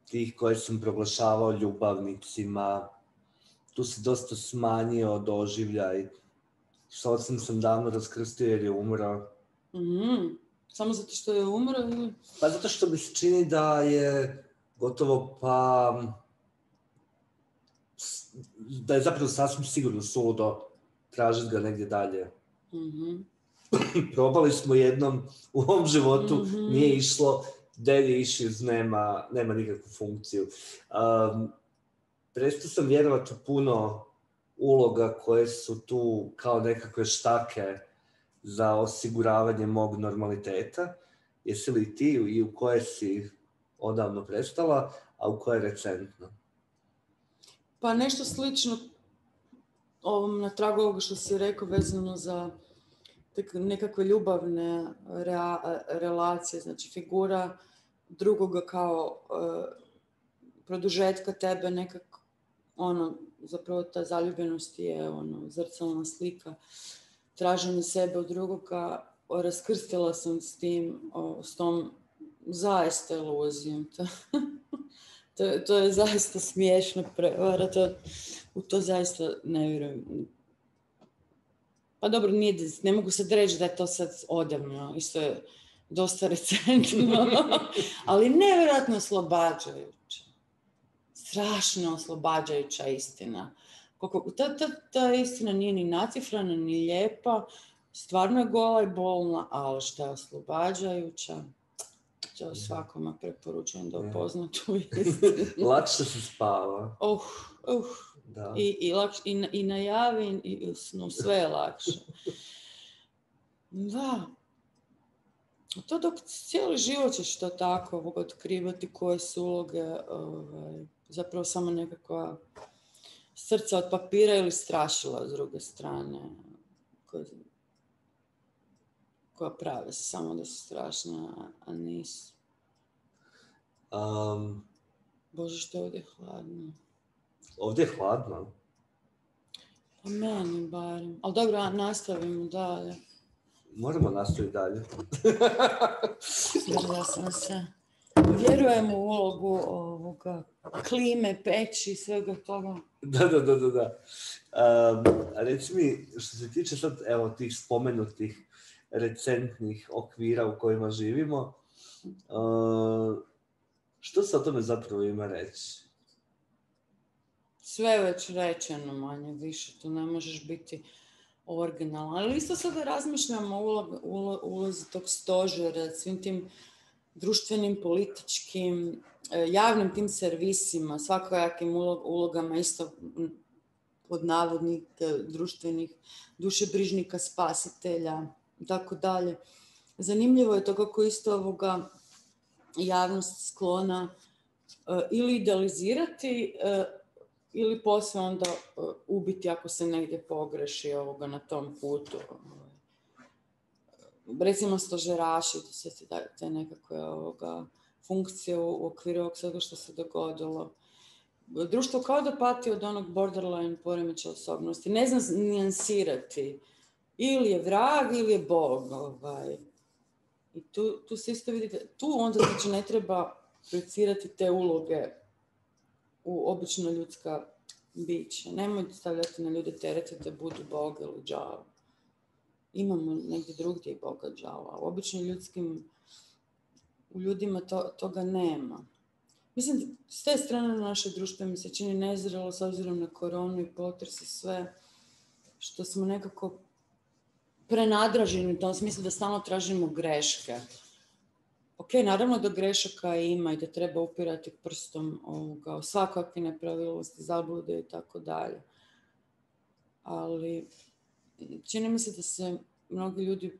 tih koje sam proglašavao ljubavnicima, tu se dosta smanjio doživljaj. Što sam sam davno raskrstio jer je umro. Mhm. Samo zato što je umro ili? Pa zato što mi se čini da je gotovo pa... Da je zapravo sasvim sigurno suludo tražiti ga negdje dalje. Mhm. Probali smo jednom u ovom životu, Mhm. nije išlo, Daddy issues nema, nema nikakvu funkciju. Um, prestao sam vjerovati u puno uloga koje su tu kao nekakve štake za osiguravanje mog normaliteta. Jesi li ti i u koje si odavno prestala, a u koje recentno? Pa nešto slično ovom na tragu ovoga što si rekao vezano za nekakve ljubavne relacije, znači figura drugoga kao e, produžetka tebe nekak ono, zapravo ta zaljubljenost je ono, zrcalna slika traženje sebe od drugoga, raskrstila sam s tim, s tom zaista iluzijom. To, to, to je zaista smiješno prevara, to, u to zaista ne vjerujem. Pa dobro, nije, ne mogu sad reći da je to sad odavno, isto je dosta recentno, ali nevjerojatno oslobađajuće. Strašno oslobađajuća istina. Koliko, ta, ta, ta istina nije ni nacifrana, ni lijepa, stvarno je gola i bolna, ali šta je oslobađajuća, to svakome preporučujem da upozna tu istinu. Lakše se spava. Uh, uh. Da. I, i, lakš, i, na- i najavi i, i snu, sve je lakše. Da. To dok cijeli život ćeš to tako otkrivati koje su uloge, ovaj, zapravo samo nekakva srca od papira ili strašila s druge strane, koja prave se samo da su strašne, a, nisu. Um, Bože, što je ovdje hladno. ovdje je hladno. Pa meni barem. Ali dobro, nastavimo dalje. Moramo nastaviti dalje. Smirila sam se. Vjerujem u ulogu ovoga klime, peći i svega toga. Da, da, da, da, da. Um, reci mi, što se tiče sad, evo, tih spomenutih recentnih okvira u kojima živimo, uh, što se o tome zapravo ima reći? Sve je već rečeno manje više, tu ne možeš biti originalan. Ali isto sada razmišljamo o ulo- ulo- ulozi tog stožera, svim tim društvenim, političkim, e, javnim tim servisima, svakojakim ulo- ulogama, isto pod navodnike društvenih dušebrižnika, spasitelja i tako dalje. Zanimljivo je to kako isto ovoga javnost sklona e, ili idealizirati e, ili posve onda e, ubiti ako se negdje pogreši ovoga na tom putu. Recimo stožeraši, to sve te, da- te nekakve ovoga, funkcije u, okviru ovog svega što se dogodilo. Društvo kao da pati od onog borderline poremeća osobnosti. Ne zna nijansirati. Ili je vrag ili je bog. Ovaj. I tu, tu se isto vidite, tu onda znači ne treba projecirati te uloge u obično ljudska bića. Nemoj stavljati na ljude terete da budu bog ili đavo. Imamo negdje drugdje boga đava. U obično ljudskim, u ljudima to, toga nema. Mislim, s te strane naše društvo mi se čini nezrelo s obzirom na koronu i potres i sve, što smo nekako prenadraženi u tom smislu da stalno tražimo greške. Ok, naravno da grešaka ima i da treba upirati prstom ovoga, svakakve nepravilnosti, zablude i tako dalje. Ali čini mi se da se mnogi ljudi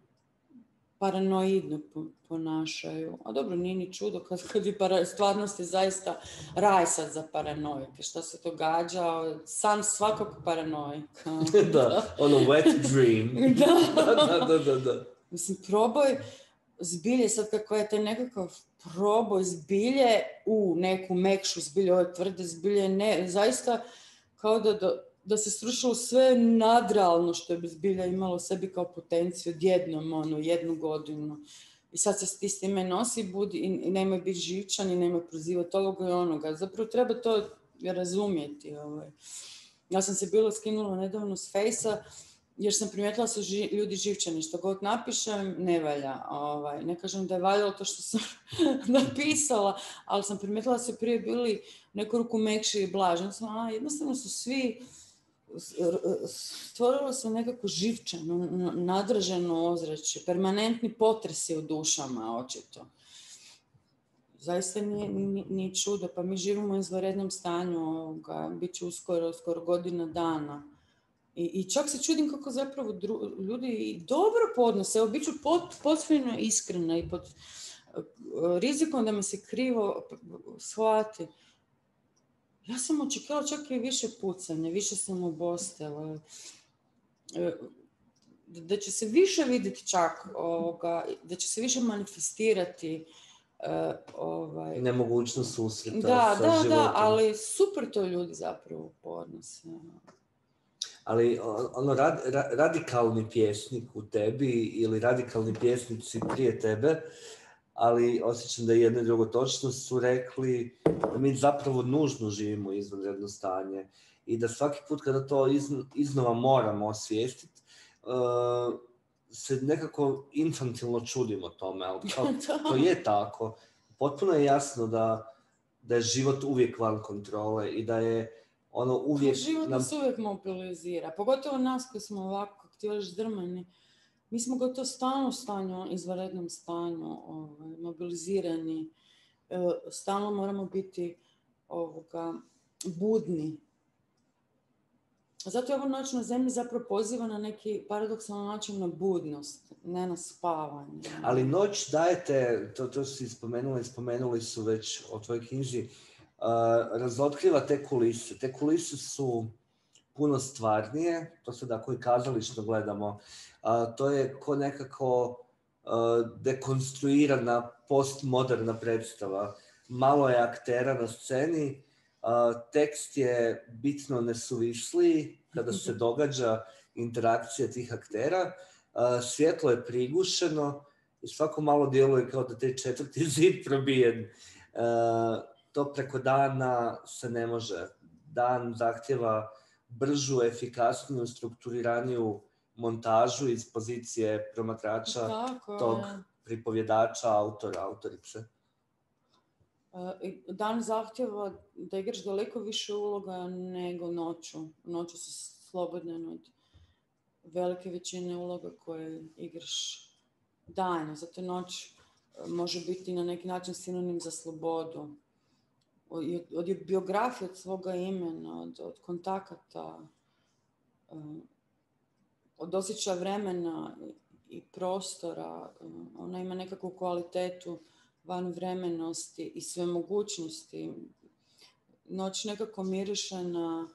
paranoidno po- ponašaju. A dobro, nije ni čudo kad, kad je para, stvarnost je zaista raj sad za paranoike. Šta se događa? San svakog paranoika. da, ono wet dream. da. da, da, da, da. Mislim, probaj zbilje, sad kako je taj nekakav proboj zbilje u neku mekšu zbilje, ove tvrde zbilje, ne, zaista kao da, da, se srušilo sve nadrealno što bi zbilja imalo sebi kao potenciju odjednom, ono, jednu godinu. I sad se ti s time nosi budi i, i nemoj biti živčan i nemoj prozivati ovoga i onoga. Zapravo treba to razumjeti. Ovaj. Ja sam se bilo skinula nedavno s fejsa jer sam primijetila su ljudi živčani, što god napišem, ne valja. Ovaj, ne kažem da je valjalo to što sam napisala, ali sam primijetila da su prije bili neku ruku mekši i. A, jednostavno su svi stvorilo se nekako živčano, nadraženo ozračje, permanentni potresi u dušama, očito. Zaista nije, nije, čudo, pa mi živimo u izvanrednom stanju, ovoga, bit će uskoro, skoro godina dana i, I čak se čudim kako zapravo ljudi dobro podnose. Evo, bit ću pot, potpuno iskrena i pod uh, rizikom da me se krivo shvati. Ja sam očekivala čak i više pucanja, više sam obostala. E, da će se više vidjeti čak, ovoga, da će se više manifestirati uh, ovaj... Nemogućnost susreta Da, da, da, ali super to ljudi zapravo podnose. Ono ali ono radikalni pjesnik u tebi ili radikalni pjesnici prije tebe, ali osjećam da je jedno i drugo točno su rekli da mi zapravo nužno živimo izvanredno stanje i da svaki put kada to iznova moramo osvijestiti, uh, se nekako infantilno čudimo tome, ali to, je tako. Potpuno je jasno da, da je život uvijek van kontrole i da je ono uvijek... Život nas uvijek mobilizira, pogotovo nas koji smo ovako, ti još drmani. Mi smo gotovo stalno u stanju, izvanrednom stanju, ovaj, mobilizirani. E, stalno moramo biti ovoga, budni. Zato je ovo noć na zemlji zapravo poziva na neki paradoksalni način na budnost, ne na spavanje. Ali noć dajete, to, to si spomenuli, spomenuli su već o tvojoj knjiži, razotkriva te kulise. Te kulise su puno stvarnije, to se da i kazališno gledamo. to je ko nekako dekonstruirana postmoderna predstava. Malo je aktera na sceni, tekst je bitno nesuvisliji kada se događa interakcija tih aktera, svjetlo je prigušeno i svako malo djeluje kao da te četvrti zid probijen to preko dana se ne može. Dan zahtjeva bržu, efikasniju, strukturiraniju montažu iz pozicije promatrača tog pripovjedača, autora, autorice. E, dan zahtjeva da igraš daleko više uloga nego noću. Noću si slobodan od velike većine uloga koje igraš danju. Zato noć e, može biti na neki način sinonim za slobodu od, biografije, od svoga imena, od, od kontakata, um, od osjećaja vremena i prostora. Um, ona ima nekakvu kvalitetu van vremenosti i sve mogućnosti. Noć nekako miriše na,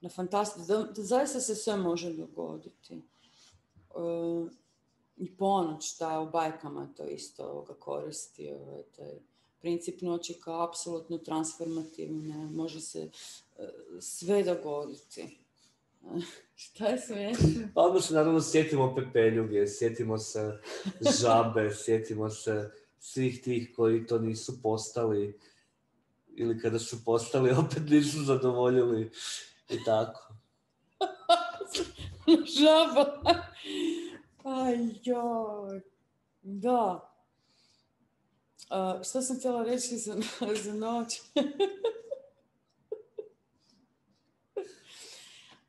na fantastiku. Zaista se sve može dogoditi. Um, I ponoć, da u bajkama to isto koristi. Ovaj, taj, princip noći kao apsolutno transformativne, može se e, sve dogoditi. Šta je smiješno? Pa odmah se naravno sjetimo pepeljuge, sjetimo se žabe, sjetimo se svih tih koji to nisu postali ili kada su postali opet nisu zadovoljili i tako. Žaba. Aj joj. Da. Uh, što sam htjela reći za, za noć?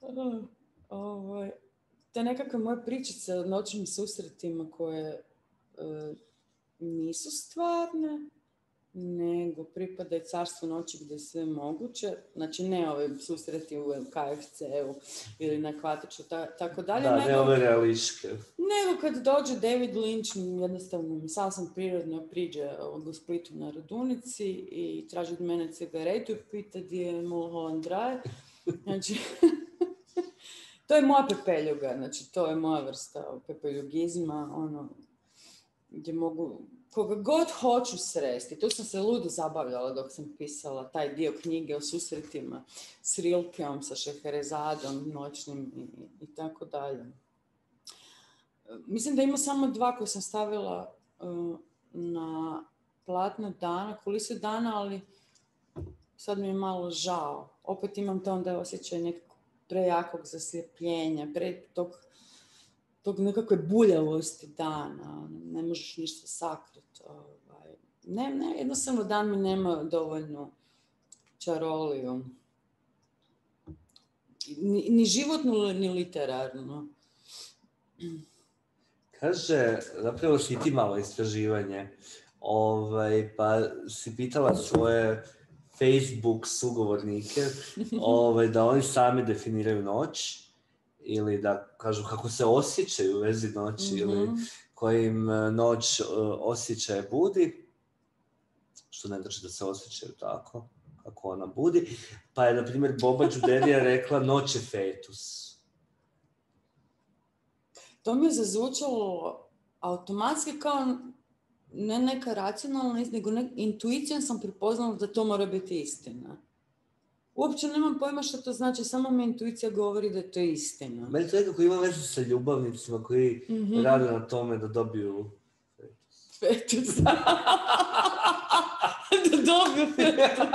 uh, ovaj, te nekakve moje pričice o noćnim susretima koje uh, nisu stvarne, nego pripada i carstvo noći gdje je sve moguće. Znači ne ove susreti u KFC-u ili na kvatiću, tako dalje. Da, nego, ne ove reališke. Nego kad dođe David Lynch, jednostavno sasvim prirodno priđe u Splitu na Radunici i traži od mene cigaretu i pita gdje je Mulholland Drive. Znači, to je moja pepeljuga, znači to je moja vrsta pepeljugizma, ono, gdje mogu koga god hoću sresti. Tu sam se ludo zabavljala dok sam pisala taj dio knjige o susretima s Rilkeom, sa Šeherezadom, noćnim i, i tako dalje. Mislim da ima samo dva koje sam stavila uh, na platno dana, kulisu dana, ali sad mi je malo žao. Opet imam to onda osjećaj nekakvog prejakog zasljepljenja, pre tog, tog nekakve buljavosti dana. Ne možeš ništa sakriti. Ovaj. Ne, ne, jednostavno dan mi nema dovoljno čaroliju. Ni, ni životnu, ni literarnu. Kaže, zapravo si ti malo istraživanje, ovaj, pa si pitala svoje Facebook sugovornike ovaj, da oni sami definiraju noć ili da kažu kako se osjećaju u vezi noći mm-hmm. ili mhm. kojim e, noć uh, osjećaje budi, što ne znači da se osjećaju tako kako ona budi. Pa je, na primjer, Boba Đuderija rekla noć je fetus. To mi je zazvučalo automatski kao ne neka racionalna, nego ne, intuicijom sam prepoznala da to mora biti istina. Uopće nemam pojma što to znači, samo mi intuicija govori da je to istina. Meni to nekako ima veze sa ljubavnicima koji mm-hmm. rade na tome da dobiju fetus. Da dobiju fetus.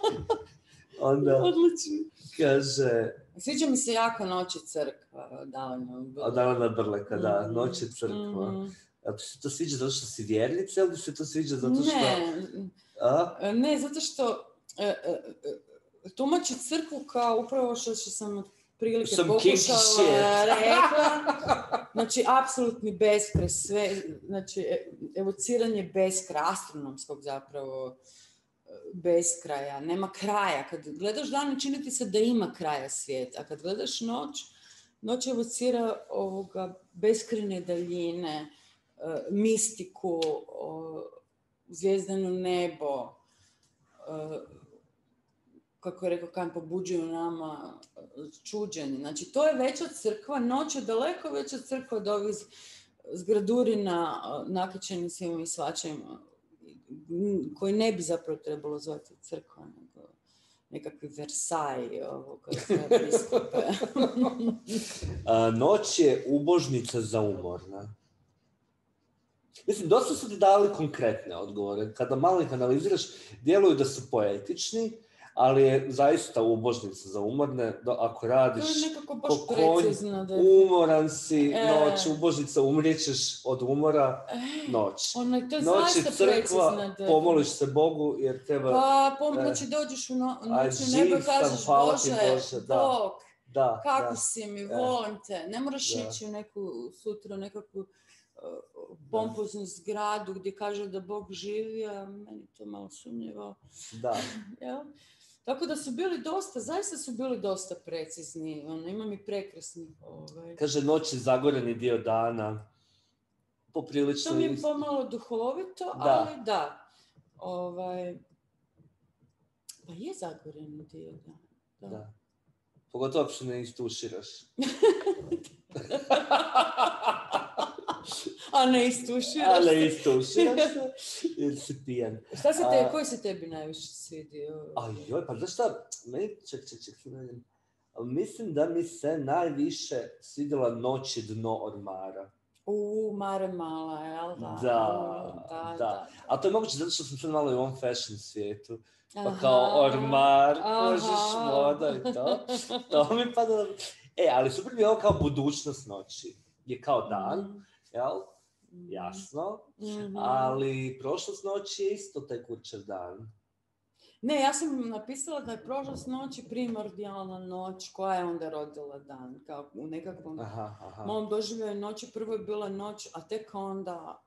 Onda Odlično. kaže... Sviđa mi se jako Noći crkva, Dalana Brleka. Dalana Brleka, da, mm-hmm. Noći crkva. Mm-hmm. A ti se to sviđa zato što si vjernica ili se to sviđa zato što... Ne, A? ne zato što tumači crkvu kao upravo što, što sam prilike Some pokušala rekla. Znači, apsolutni beskraj, sve, znači, e, evociranje beskraja, astronomskog zapravo e, beskraja, nema kraja. Kad gledaš dan, čini ti se da ima kraja svijeta, a kad gledaš noć, noć evocira ovoga beskrajne daljine, E, mistiku, zvijezdano nebo, e, kako je rekao Kan, pobuđuju nama e, čuđenje. Znači, to je već od crkva, noć je daleko već od crkva od ovih zgradurina nakičenim svim i svačajima, koji ne bi zapravo trebalo zvati crkva, nego nekakvi Versaj ovoga Noć je ubožnica za umorna. Mislim, dosta su ti dali konkretne odgovore. Kada malo ih analiziraš, djeluju da su poetični, ali je zaista ubožnica za umorne. Da ako radiš ko konj, da... umoran si, e. noć, ubožnica, umrijećeš od umora, e. noć. Ono, to je noć je crkva, da... pomoliš se Bogu, jer treba... Pa, pomoći e. dođeš u no, noću nebo kažeš, Bože, Bože da. Bog, da, kako da. si mi, e. volim te. Ne moraš ići u neku sutra, nekakvu pompoznu zgradu gdje kaže da Bog živi, a meni to malo sumnjivo. Da. ja? Tako da su bili dosta, zaista su bili dosta precizni. Ono, imam i prekrasnih. Ovaj. Kaže, noć je zagoreni dio dana. Poprilično... To mi je pomalo duhovito, da. ali da. Ovaj, pa je zagoreni dio dana. Da. da. Pogotovo ako ne istuširaš. A ne istuširaš A ne istuširaš jer si pijan. Šta se te, koji se tebi najviše svidio? A joj, pa znaš šta, meni, ček, ček, ček, mislim da mi se najviše svidjela noć dno ormara. U, Mare Mala, jel da? Da, da, da. A to je moguće zato što sam sad malo i u ovom fashion svijetu. Pa kao ormar, kožiš, moda i to. To mi pada... E, ali super mi je ovo kao budućnost noći. Je kao dan, mm. jel? Mhm. jasno, mm-hmm. ali prošlost noći je isto tekućer dan. Ne, ja sam napisala da je prošlost noći primordijalna noć koja je onda rodila dan. Kao u nekakvom aha, aha. mom doživljaju noći prvo je bila noć, a tek onda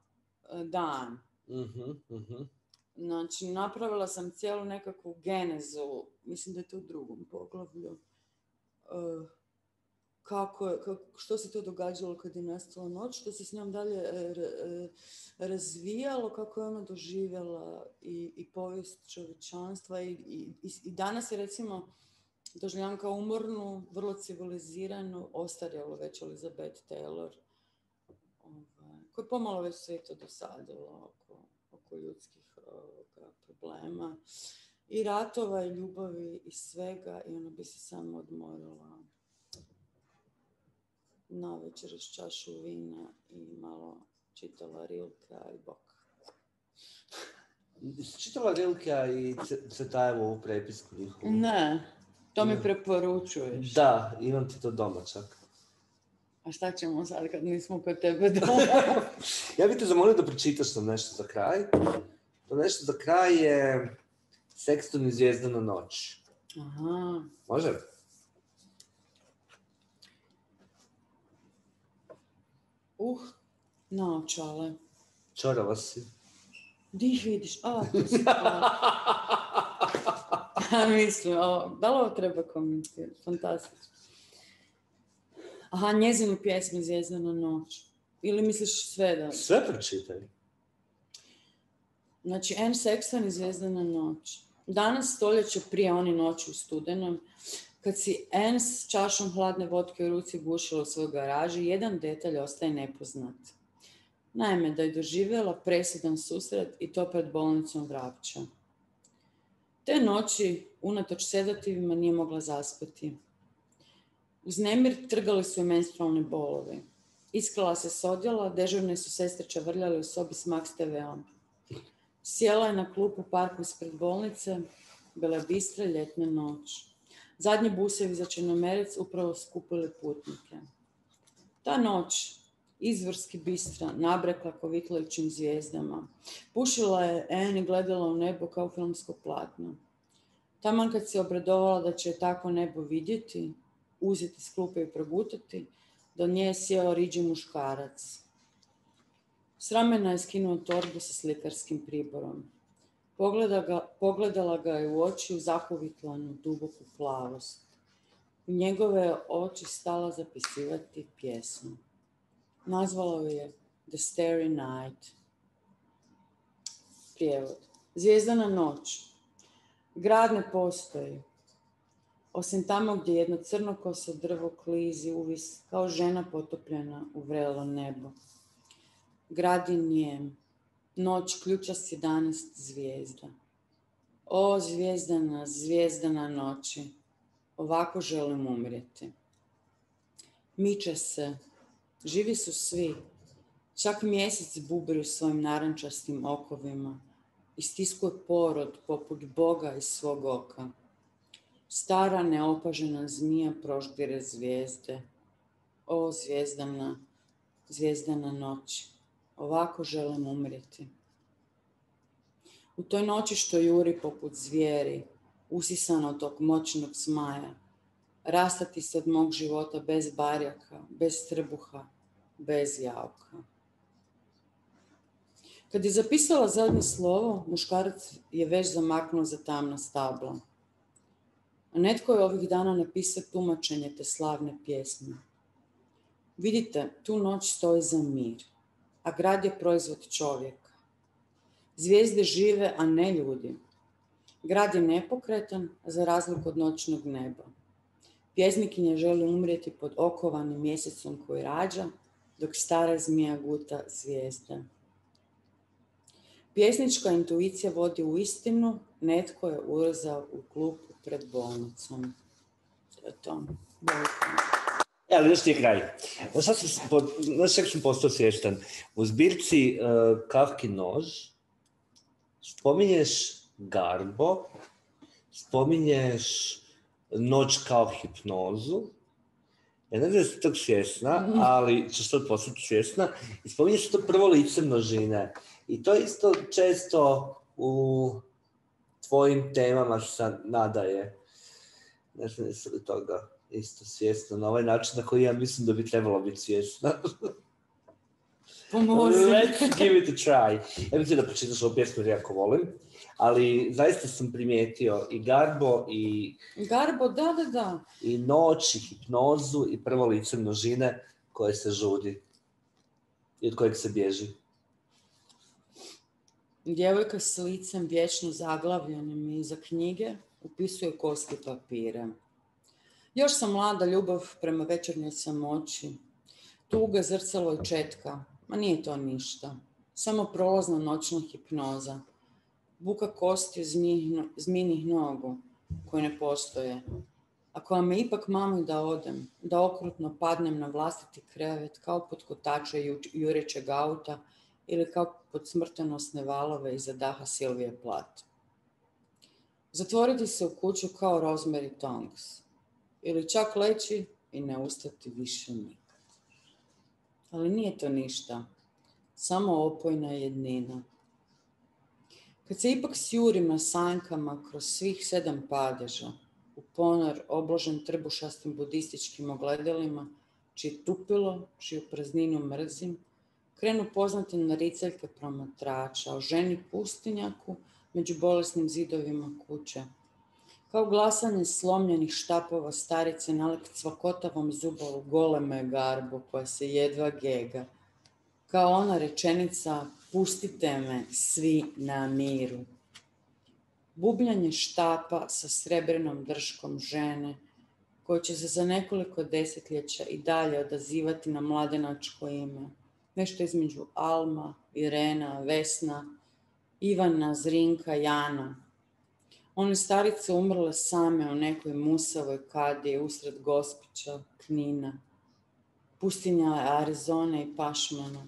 uh, dan. Mm-hmm, mm-hmm. Znači, napravila sam cijelu nekakvu genezu, mislim da je to u drugom poglavlju, uh, kako, kako, što se to događalo kad je nastala noć, što se s njom dalje e, e, razvijalo, kako je ona doživjela i, i povijest čovječanstva i, i, i danas je recimo doživljavam kao umornu, vrlo civiliziranu, ostarjelu već Elizabeth Taylor. ovaj, koje pomalo već sve to dosadilo oko, oko ljudskih ovoga, problema i ratova i ljubavi i svega i ona bi se samo odmorila na večer s čašu vina i malo čitala Rilka i Bok. Čitala Rilka i Cetajevu u prepisku njihovu? Ne, to mi preporučuješ. Da, imam ti to doma čak. A šta ćemo sad kad nismo kod tebe doma? ja bih te zamolio da pročitaš nam nešto za kraj. To nešto za kraj je Sexton i Zvijezdana noć. Aha. Može? Uh, naočale. Čorava si. Di ih vidiš? A, tu si mislim, o, da li ovo treba komentirati? Fantastično. Aha, njezinu pjesmu Zvijezdana noć. Ili misliš sve da... Sve pročitaj. Znači, Anne Sexton i Zvijezdana noć. Danas stoljeće prije oni noći u studenom, kad si Anne s čašom hladne vodke u ruci bušila u svoj garaži, jedan detalj ostaje nepoznat. Naime, da je doživjela presudan susret i to pred bolnicom Vrapća. Te noći, unatoč sedativima, nije mogla zaspati. Uz nemir trgali su i menstrualne bolovi. Iskrala se s odjela, dežurne su sestre čavrljale u sobi s Max TV-om. Sjela je na klupu parku ispred bolnice, bila je bistra ljetna noć. Zadnji busevi za črnomerec upravo skupili putnike. Ta noć, izvorski bistra, nabrekla kovitlajućim zvijezdama. Pušila je En i gledala u nebo kao filmsko platno. Taman kad se obradovala da će tako nebo vidjeti, uzeti s i progutati, do nje je sjeo riđi muškarac. S je skinuo torbu sa slikarskim priborom. Pogledala ga je u oči u zahovitlanu duboku plavost. U njegove je oči stala zapisivati pjesmu. Nazvala je The Starry Night. Prijevod. Zvijezdana noć. Grad ne postoji. Osim tamo gdje jedno crno koso drvo klizi uvis kao žena potopljena u vrelo nebo. Grad je njem. Noć ključa s 11 zvijezda. O zvijezdana, zvijezdana noći. Ovako želim umrijeti. Miče se. Živi su svi. Čak mjesec bubri u svojim narančastim okovima. Istiskuje porod poput Boga iz svog oka. Stara neopažena zmija proždire zvijezde. O zvijezdana, zvijezdana noć. Ovako želim umrijeti. U toj noći što juri poput zvijeri, usisano tog moćnog smaja, rastati se od mog života bez barjaka, bez trbuha, bez jauka. Kad je zapisala zadnje slovo, muškarac je već zamaknuo za tamna stabla. A netko je ovih dana napisao tumačenje te slavne pjesme. Vidite, tu noć stoji za mir a grad je proizvod čovjeka. Zvijezde žive, a ne ljudi. Grad je nepokretan, za razliku od noćnog neba. Pjeznikinja želi umrijeti pod okovanim mjesecom koji rađa, dok stara zmija guta zvijezde. Pjesnička intuicija vodi u istinu, netko je urezao u klupu pred bolnicom. To je to. E, ali još ti je kraj. Sad sam, znaš sam postao svještan. U zbirci uh, Kafki nož spominješ garbo, spominješ noć kao hipnozu, ja ne znam da si tog svjesna, mhm. ali ćeš to postati svjesna. I spominješ to prvo lice množine. I to isto često u tvojim temama se nadaje. Ne znam jesi li toga isto svjesna na ovaj način na koji ja mislim da bi trebalo biti svjesna. Pomozi. Let's give it a try. Ja bih da počitaš ovu pjesmu jer jako volim, ali zaista sam primijetio i Garbo i... Garbo, da, da, da. I noć, i hipnozu, i prvo lice množine koje se žudi i od kojeg se bježi. Djevojka s licem vječno zaglavljenim iza knjige upisuje koske papire. Još sam mlada ljubav prema večernjoj samoći. Tuga, zrcalo i četka. Ma nije to ništa. Samo prolazna noćna hipnoza. Buka kosti zmijnih nogu koje ne postoje. Ako vam me ipak mami da odem, da okrutno padnem na vlastiti krevet kao pod kotače jurećeg auta ili kao pod smrtonosne valove iza daha Silvije Plat. Zatvoriti se u kuću kao Rosemary Tongs ili čak leći i ne ustati više nikad. Ali nije to ništa, samo opojna jednina. Kad se ipak sjurim na sanjkama kroz svih sedam padeža, u ponor obložen trbušastim budističkim ogledalima, čije tupilo, čiju prazninu mrzim, krenu poznati naricaljke promatrača o ženi pustinjaku među bolesnim zidovima kuće. Kao glasanje slomljenih štapova starice nalik cvakotavom zubovu goleme garbu koja se jedva gega. Kao ona rečenica pustite me svi na miru. Bubljanje štapa sa srebrenom drškom žene koja će se za nekoliko desetljeća i dalje odazivati na mladenačko ime. Nešto između Alma, Irena, Vesna, Ivana, Zrinka, Jana. One starice umrle same u nekoj musavoj kadi usred Gospića, Knina, pustinja Arizone i Pašmana.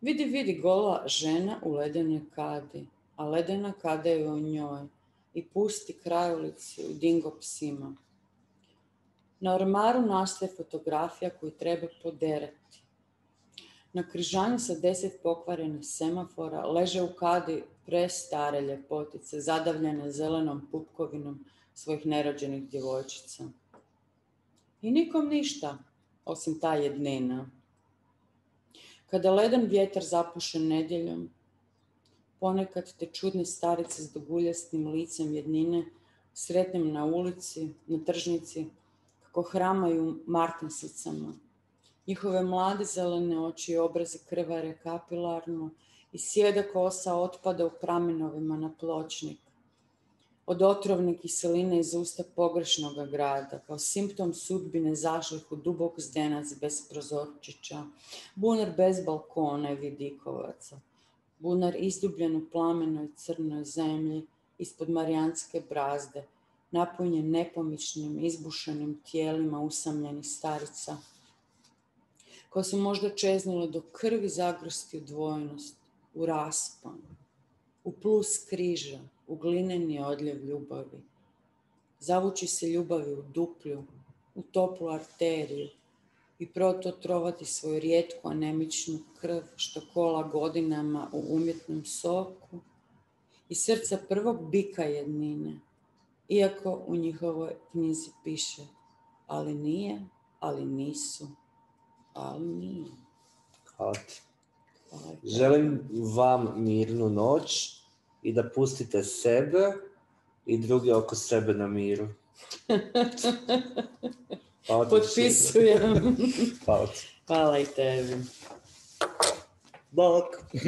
Vidi, vidi gola žena u ledenoj kadi, a ledena kada je u njoj i pusti krajulici u dingo psima. Na ormaru nastaje fotografija koju treba poderati. Na križanju sa deset pokvarenih semafora leže u kadi prestare ljepotice, zadavljene zelenom pupkovinom svojih nerođenih djevojčica. I nikom ništa, osim ta jednina. Kada leden vjetar zapuše nedjeljom, ponekad te čudne starice s doguljastim licem jednine sretnem na ulici, na tržnici, kako hramaju martinsicama. Njihove mlade zelene oči i obrazi krvare kapilarno i sjeda kosa otpada u pramenovima na pločnik. Od otrovne kiseline iz usta pogrešnog grada, kao simptom sudbine zašlih u dubok zdenac bez prozorčića, bunar bez balkona i vidikovaca, bunar izdubljen u plamenoj crnoj zemlji ispod marijanske brazde, napunjen nepomičnim, izbušenim tijelima usamljenih starica, koje su možda čeznule do krvi zagrsti u dvojnost, u raspon, u plus križa, u glineni odljev ljubavi. Zavući se ljubavi u duplju, u toplu arteriju i proto trovati svoju rijetku anemičnu krv što kola godinama u umjetnom soku i srca prvog bika jednine, iako u njihovoj knjizi piše ali nije, ali nisu, nije. Hvala Želim vam mirnu noć i da pustite sebe i druge oko sebe na miru. Hvala Potpisujem. Hvala Hvala i tebi. Bok.